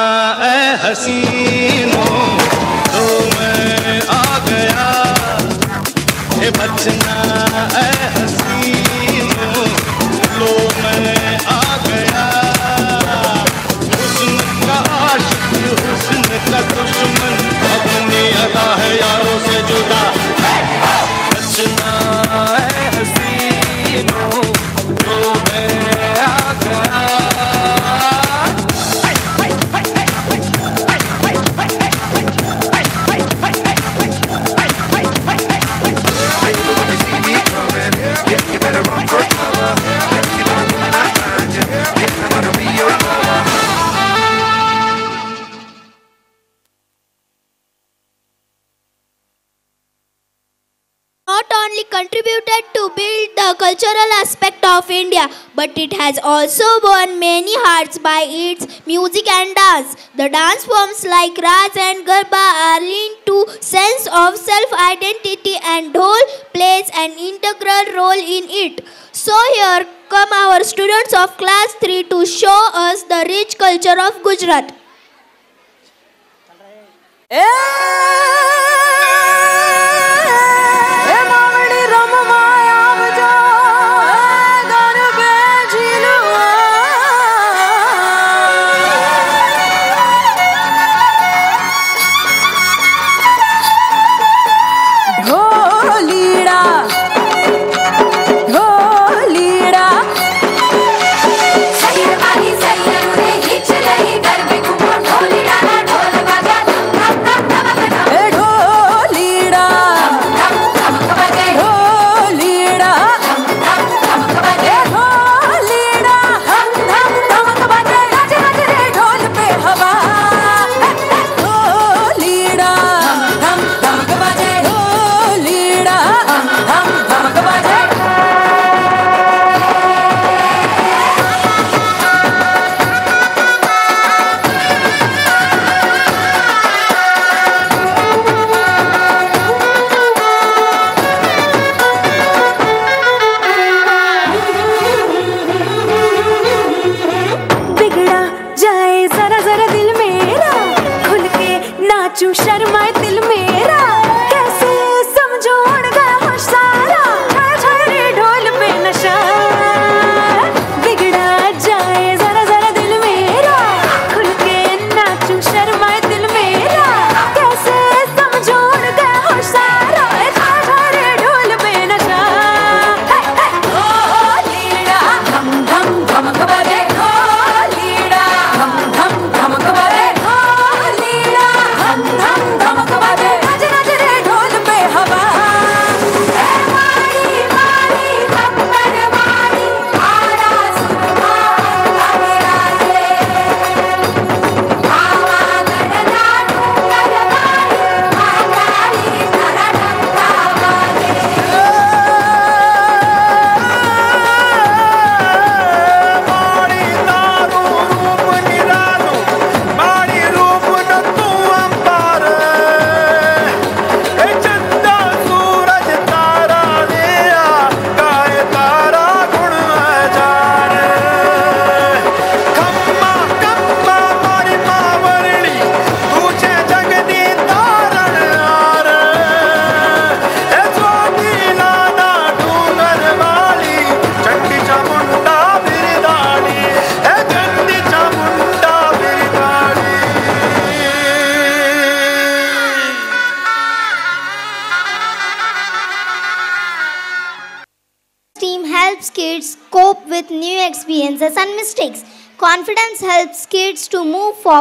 हसीनों तो मैं आ गया। बचना of India, but it has also won many hearts by its music and dance. The dance forms like Raj and Garba are linked to sense of self-identity and Dhol plays an integral role in it. So here come our students of class 3 to show us the rich culture of Gujarat. Yeah!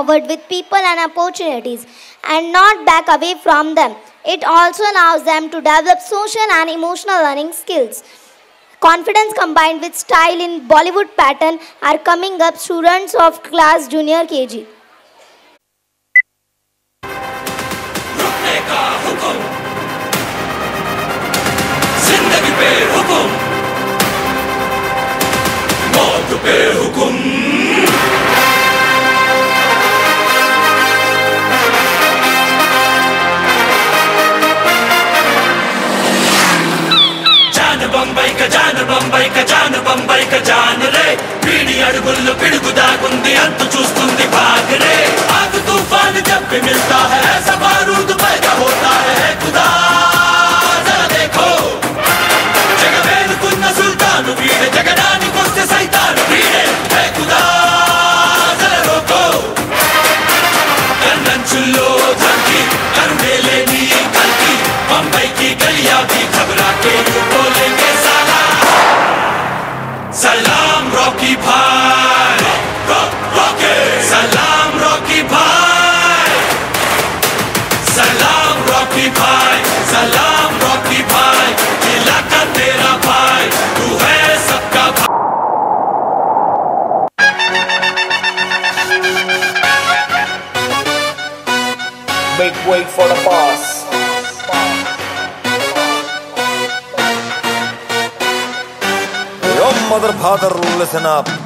Forward with people and opportunities and not back away from them. It also allows them to develop social and emotional learning skills. Confidence combined with style in Bollywood pattern are coming up students of class junior KG. అడుగుల్లో పిడుగు దాగుంది అంతు చూస్తుంది బాగరే ఆకు తుఫాను చెప్పి మిల్తా హై సబారు listen up.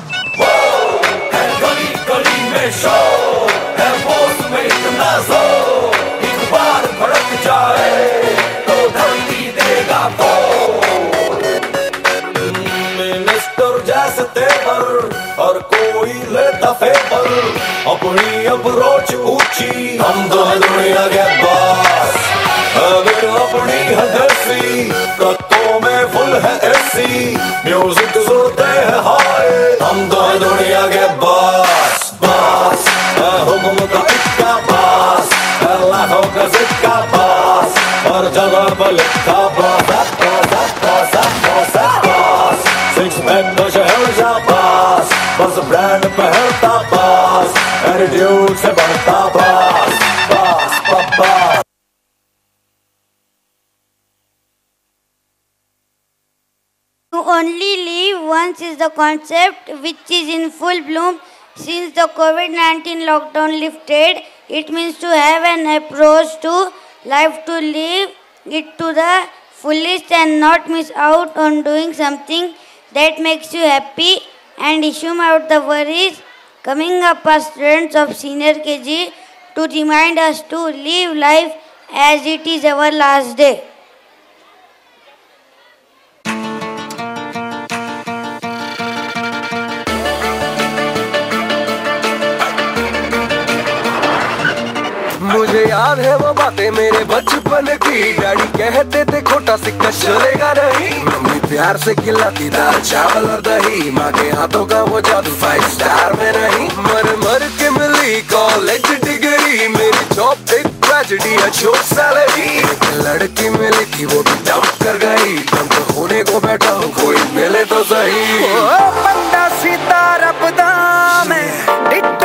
Concept which is in full bloom since the COVID 19 lockdown lifted. It means to have an approach to life to live it to the fullest and not miss out on doing something that makes you happy and issue out the worries. Coming up as students of senior KG to remind us to live life as it is our last day. याद है वो बातें मेरे बचपन की। Daddy कहते थे खोटा सिक्का चलेगा नहीं। मम्मी प्यार से खिलाती दाल चावल और दही। माँ के हाथों का वो जादू फाइव स्टार में नहीं मर मर के मिली कॉलेज डिग्री मेरी जॉब एक ट्रेजिडी अशोक सैलरी लड़की मिली थी वो भी डंप कर गई। डंप होने को बैठा हूँ कोई मिले तो सही। ओ, बंदा सीता रब में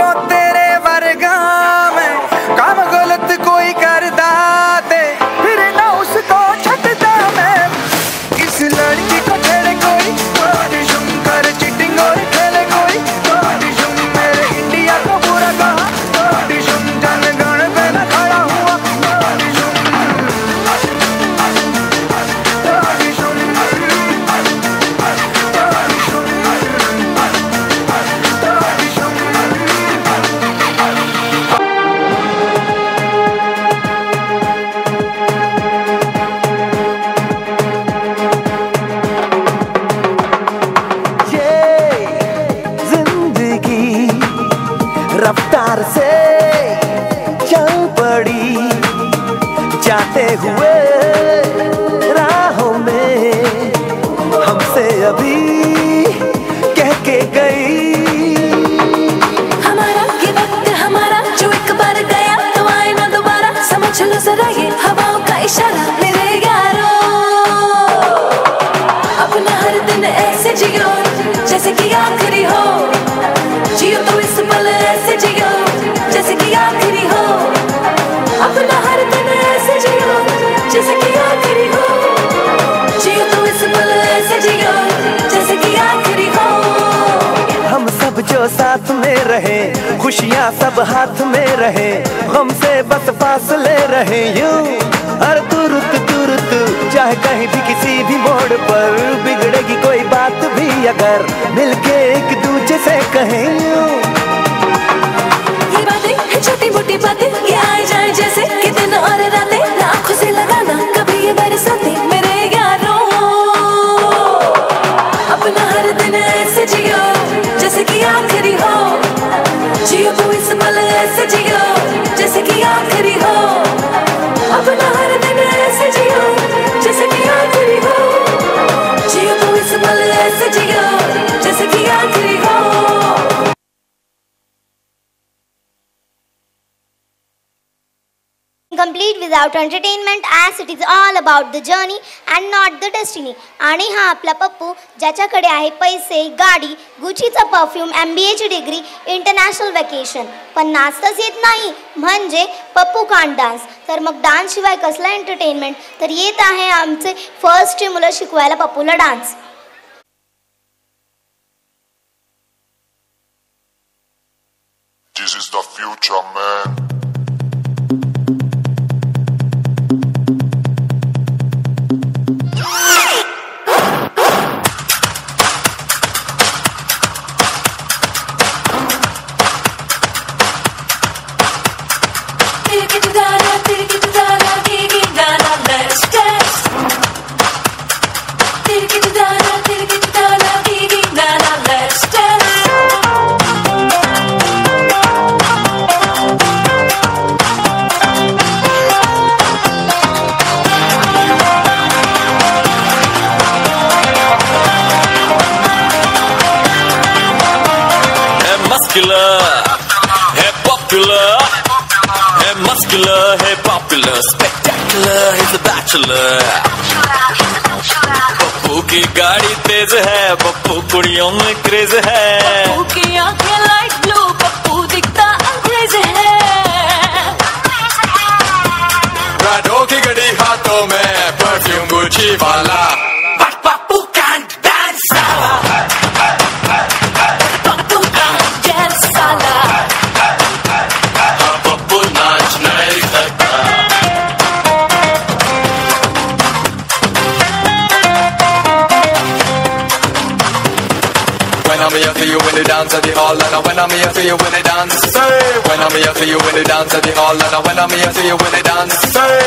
entertainment it is all about the journey and not the destiny आणि हा आपला पप्पू ज्याच्याकडे आहे पैसे गाडी गुचीचा परफ्यूम एम बी एची डिग्री इंटरनॅशनल वेकेशन पण नाचताच येत नाही. म्हणजे पप्पू कांट डान्स तर मग डान्सशिवाय कसला एंटरटेनमेंट तर येत आहे आमचे फर्स्ट मुलं शिकवायला पप्पूला डान्स है मस्कुलर है पॉपुलर है मस्कुलर है popular spectacular is bachelor Pappu की गाड़ी तेज है पप्पू कुड़ियों में क्रेज है। पप्पू की आँखें लाइट ब्लू पप्पू दिखता अंग्रेज़ है। राडो की घड़ी हाथों में परफ्यूम गुची वाला। Hall And when I'm here for you in the dance Say When I'm here for you in the dance at the hall And when I'm here for you in the dance Say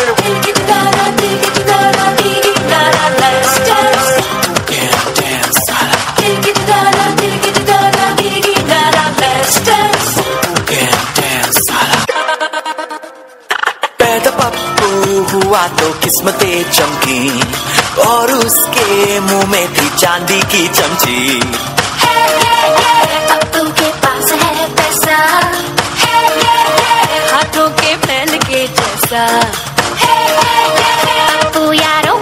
हुआ तो किस्मतें चमकी और उसके मुँह में थी चांदी की चमची पप्पू के जैसा पप्पू यारों का यार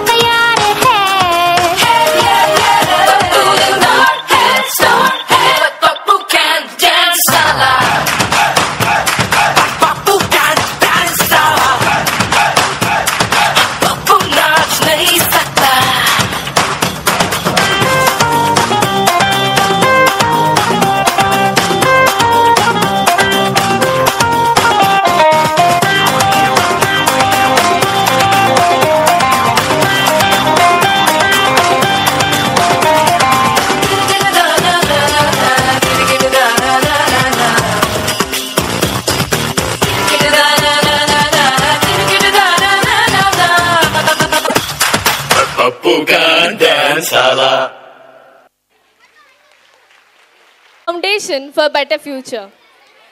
For a better future.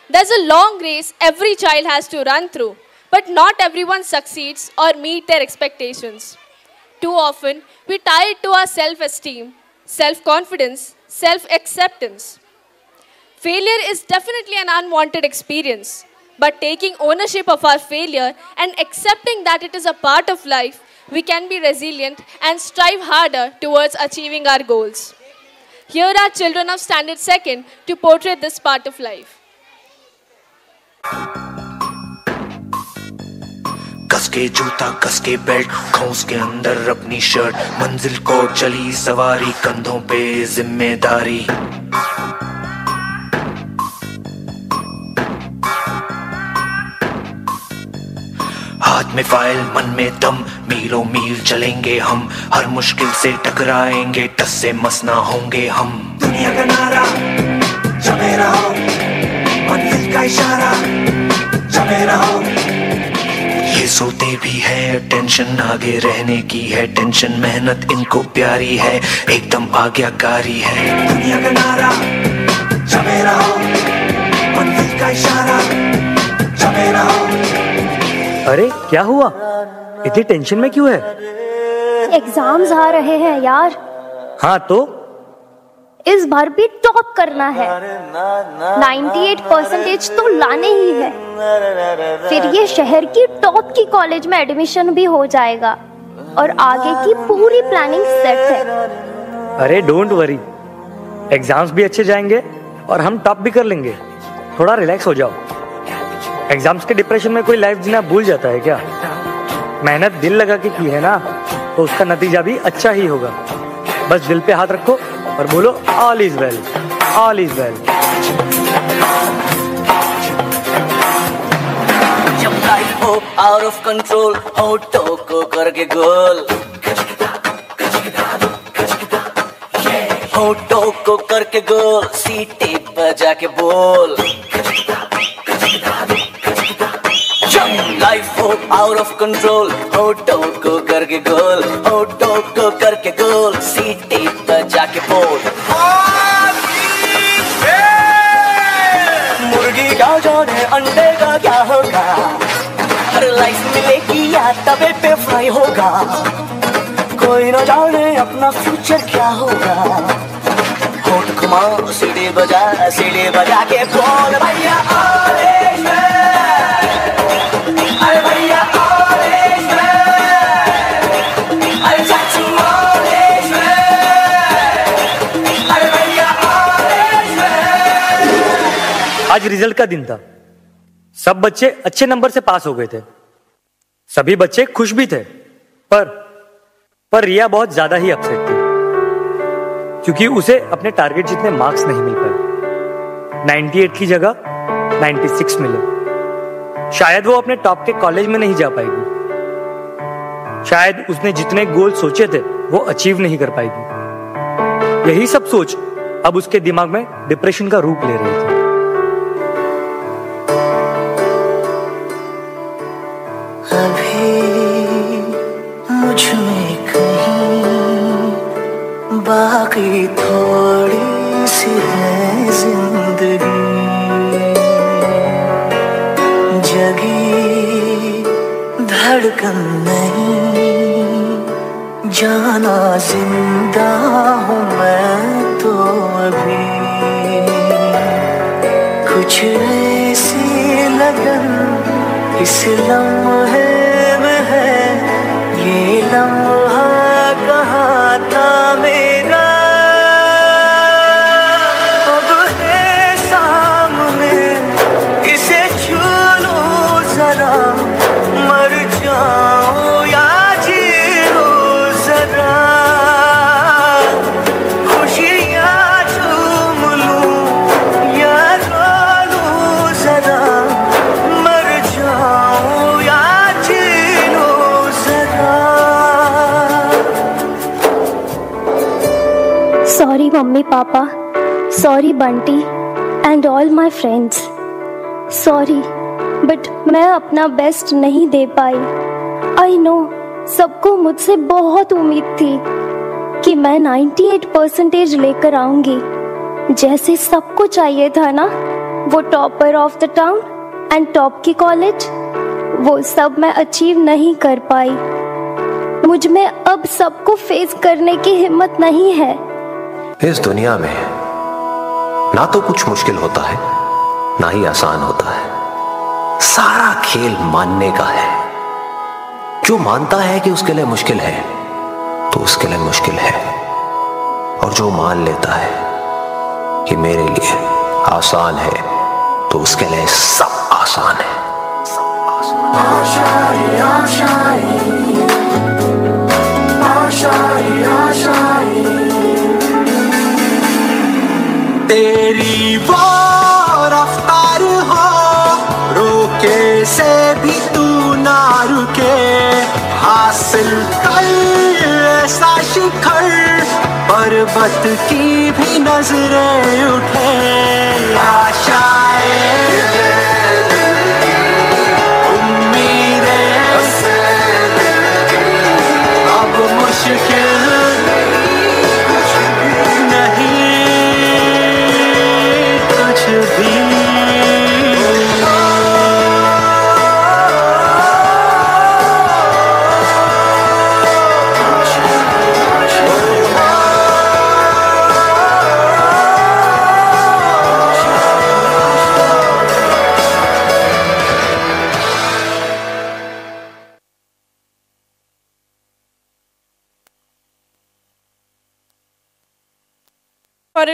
There's a long race every child has to run through, but not everyone succeeds or meet their expectations. Too often, we tie it to our self-esteem, self-confidence, self-acceptance. Failure is definitely an unwanted experience, but taking ownership of our failure and accepting that it is a part of life, we can be resilient and strive harder towards achieving our goals. Here are children of Standard Second to portray this part of life. कस के जूता कस के belt खोस के अंदर अपनी shirt मंजिल को चली सवारी कंधों पे ज़िम्मेदारी हाथ में फ़ाइल मन में दम। मीलों मील चलेंगे हम। हर मुश्किल से टकराएँगे, टस से मसना होंगे हम। दुनिया का नारा चले रहो। मंजिल का इशारा चले रहो। ये सोते भी है, टेंशन आगे रहने की है। टेंशन, मेहनत, इनको प्यारी है। एकदम आज्ञाकारी है। दुनिया का नारा चले रहो। मंजिल का इशारा चले रहो। अरे क्या हुआ? इतनी टेंशन में क्यों है? एग्ज़ाम्स आ रहे हैं यार। हाँ तो? इस बार भी टॉप करना है। 98 परसेंटेज तो लाने ही है। फिर ये शहर की टॉप की कॉलेज में एडमिशन भी हो जाएगा। और आगे की पूरी प्लानिंग सेट है। अरे डोंट वरी एग्ज़ाम्स भी अच्छे जाएँगे और हम टॉप भी कर लेंगे। थोड़ा रिलैक्स हो जाओ। एग्ज़ाम्स के डिप्रेशन में कोई लाइफ जीना भूल जाता है क्या? मेहनत दिल लगा के की है ना तो उसका नतीजा भी अच्छा ही होगा। बस दिल पे हाथ रखो और बोलो all is well all is well out of control को करके गोल। को करके गोल। सीटे बजा के बोल। लाइफ हो आउट ऑफ़ कंट्रोल होटो को करके गोल होटो को करके गोल सीटे बजा के बोल मुर्गी क्या जाने अंडे का क्या होगा? हर लाइफ मिलेगी या तवे पे फ्राई होगा? कोई न जाने अपना फ्यूचर क्या होगा? होठ घुमा सीढ़ी बजा सीढ़ी बजा के बोल, भैया रिज़ल्ट का दिन था। सब बच्चे अच्छे नंबर से पास हो गए थे। सभी बच्चे खुश भी थे। पर पर रिया बहुत ज़्यादा ही अपसेट थी। क्योंकि उसे अपने टारगेट जितने मार्क्स नहीं मिल पाए। 98 की जगह 96 मिले। शायद वो अपने टॉप के कॉलेज में नहीं जा पाएगी। शायद उसने जितने गोल सोचे थे, वो अचीव नहीं कर पाएगी। यही सब सोच अब उसके दिमाग में डिप्रेशन का रूप ले रही थी। बाकी थोड़ी सी है ज़िंदगी। जगी धड़कन नहीं, जाना ज़िंदा हूँ मैं तो अभी। कुछ ऐसी लगन, इस लम्हे मम्मी, पापा sorry Bunty and all my friends sorry but मैं अपना बेस्ट नहीं दे पाई। आई नो सबको मुझसे बहुत उम्मीद थी कि मैं 98 परसेंटेज लेकर आऊँगी। जैसे सबको चाहिए था ना, वो topper of the town and top की कॉलेज वो सब मैं अचीव नहीं कर पाई। मुझमें अब सबको फेस करने की हिम्मत नहीं है। इस दुनिया में ना तो कुछ मुश्किल होता है, ना ही आसान होता है। सारा खेल मानने का है। जो मानता है कि उसके लिए मुश्किल है तो उसके लिए मुश्किल है। और जो मान लेता है कि मेरे लिए आसान है तो उसके लिए सब आसान है। तेरी वो रफ्तार हो, रोके से भी तू ना रुके। हासिल कर ऐसा शिखर, पर्वत की भी नज़रें उठे। आशाएँ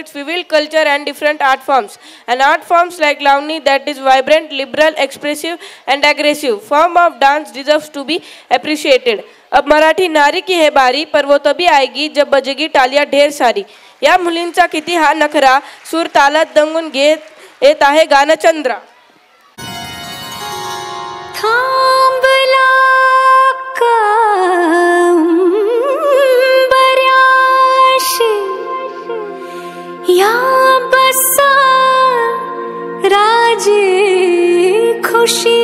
for its vivid culture and different art forms. And art forms like Lavani that is vibrant, liberal, expressive and aggressive form of dance deserves to be appreciated. अब मराठी नारी की है बारी पर वो तभी आएगी जब बजेगी टालिया ढेर सारी या मुलींचा किती हा नखरा सूर तालात दंगून घेत येत आहे गानचंद्रा थांबला का राजे खुशी।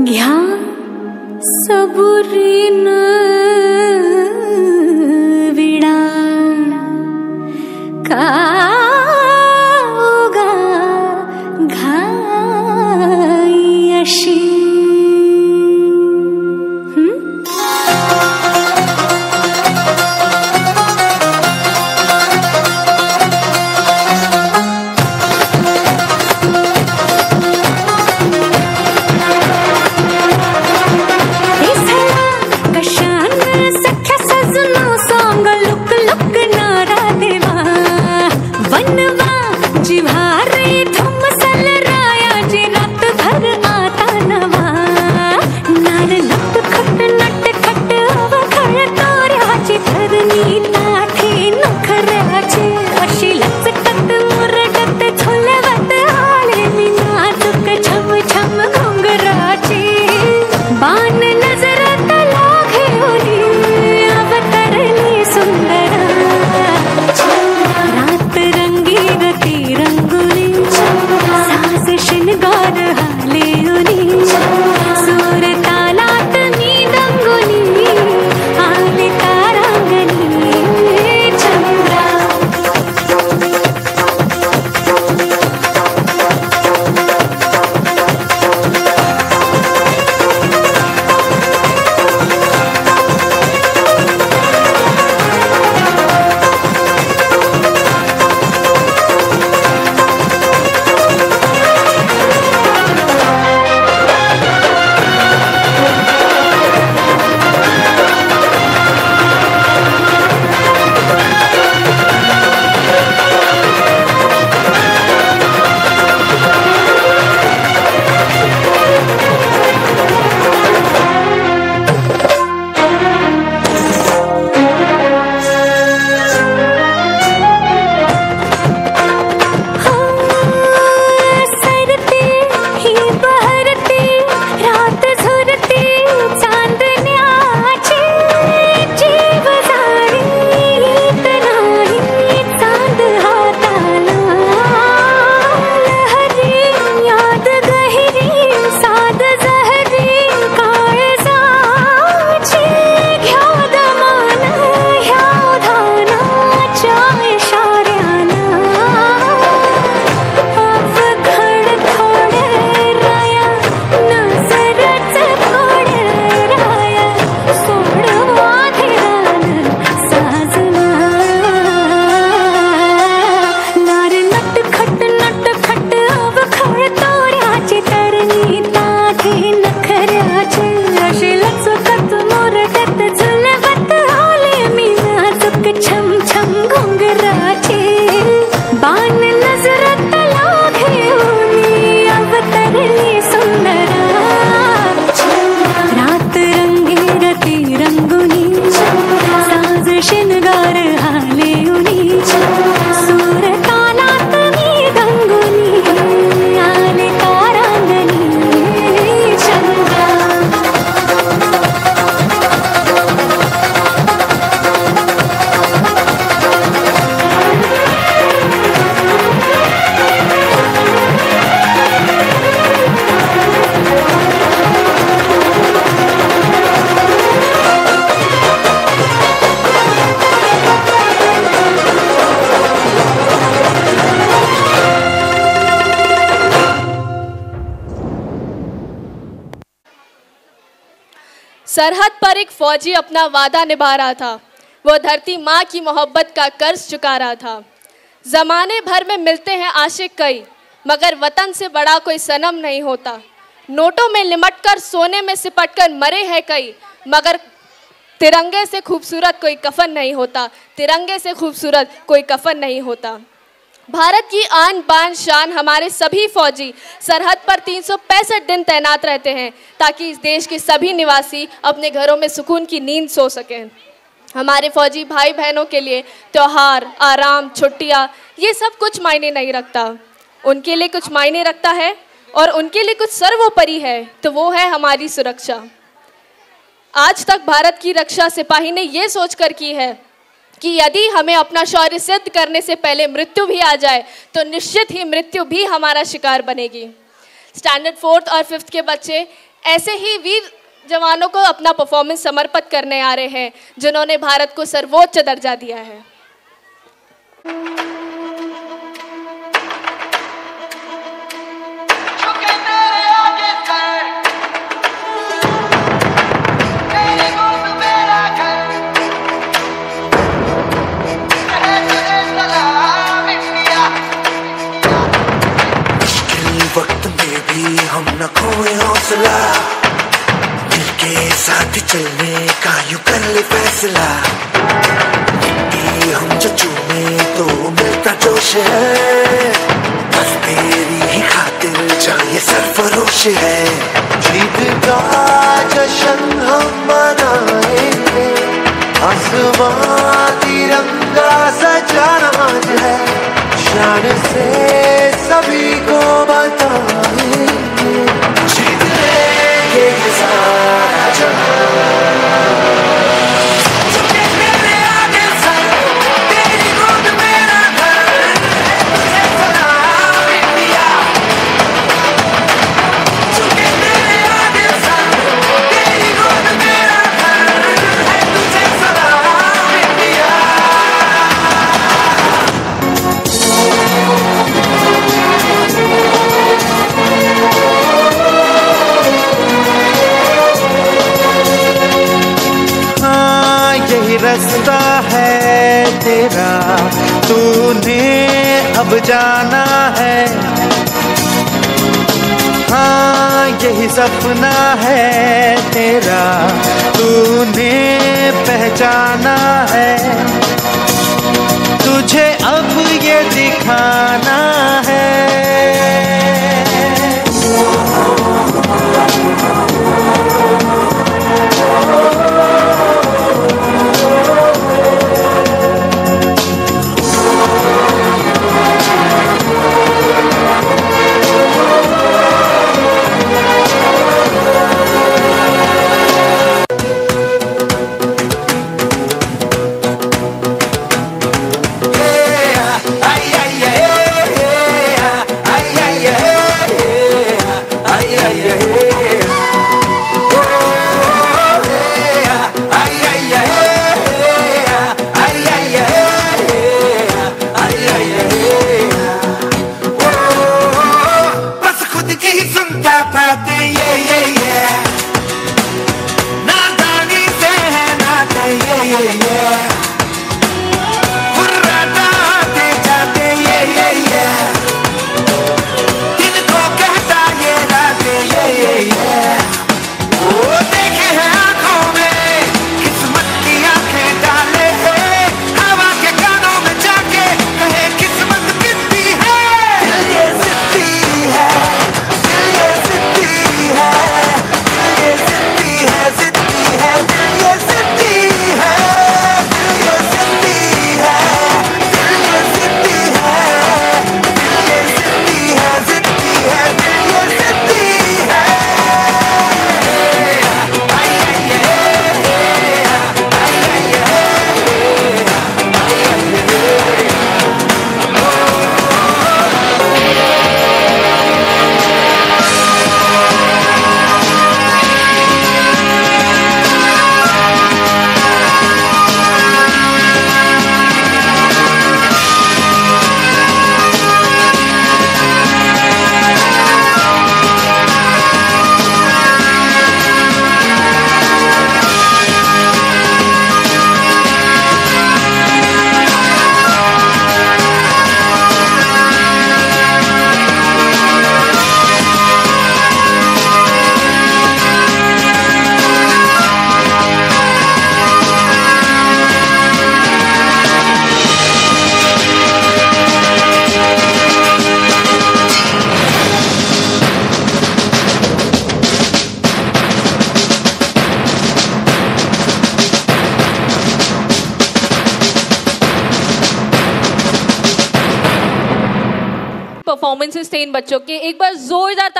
घ्या सबुरीन विडा। का फौजी अपना वादा निभा रहा था। वो धरती माँ की मोहब्बत का कर्ज चुका रहा था। जमाने भर में मिलते हैं आशिक कई, मगर वतन से बड़ा कोई सनम नहीं होता। नोटों में लिमट कर सोने में सिपट कर मरे हैं कई, मगर तिरंगे से खूबसूरत कोई कफन नहीं होता। तिरंगे से खूबसूरत कोई कफन नहीं होता। भारत की आन बान शान हमारे सभी फौजी सरहद पर तीन सौ पैंसठ दिन तैनात रहते हैं, ताकि इस देश के सभी निवासी अपने घरों में सुकून की नींद सो सकें। हमारे फौजी भाई बहनों के लिए त्यौहार, आराम, छुट्टियाँ, ये सब कुछ मायने नहीं रखता। उनके लिए कुछ मायने रखता है और उनके लिए कुछ सर्वोपरि है तो वो है हमारी सुरक्षा। आज तक भारत की रक्षा सिपाही ने ये सोचकर की है कि यदि हमें अपना शौर्य सिद्ध करने से पहले मृत्यु भी आ जाए तो निश्चित ही मृत्यु भी हमारा शिकार बनेगी। स्टैंडर्ड फोर्थ और फिफ्थ के बच्चे ऐसे ही वीर जवानों को अपना परफॉर्मेंस समर्पित करने आ रहे हैं, जिन्होंने भारत को सर्वोच्च दर्जा दिया है। न खोए हौसला। दिल के साथ चलने का यू कर ले फैसला। हम जो चूमे तो मिलता जोश है। बस तेरी ही खातिर चाहिए सरफरोश है। जीत का जश्न हम मनाएँगे। आसमां तिरंगा सजाना है। शान से सभी को बताएँगे जीत के सारा जहाँ। तूने अब जाना है। हाँ यही सपना है तेरा। तूने पहचाना है। तुझे अब ये दिखाना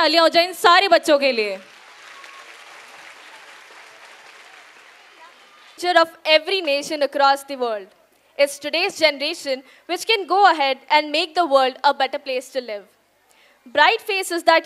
तालियाँ हो जाए इन सारे बच्चों के लिए। Of every nation across world world is today's generation which can go ahead and make the world a better place to live bright face is that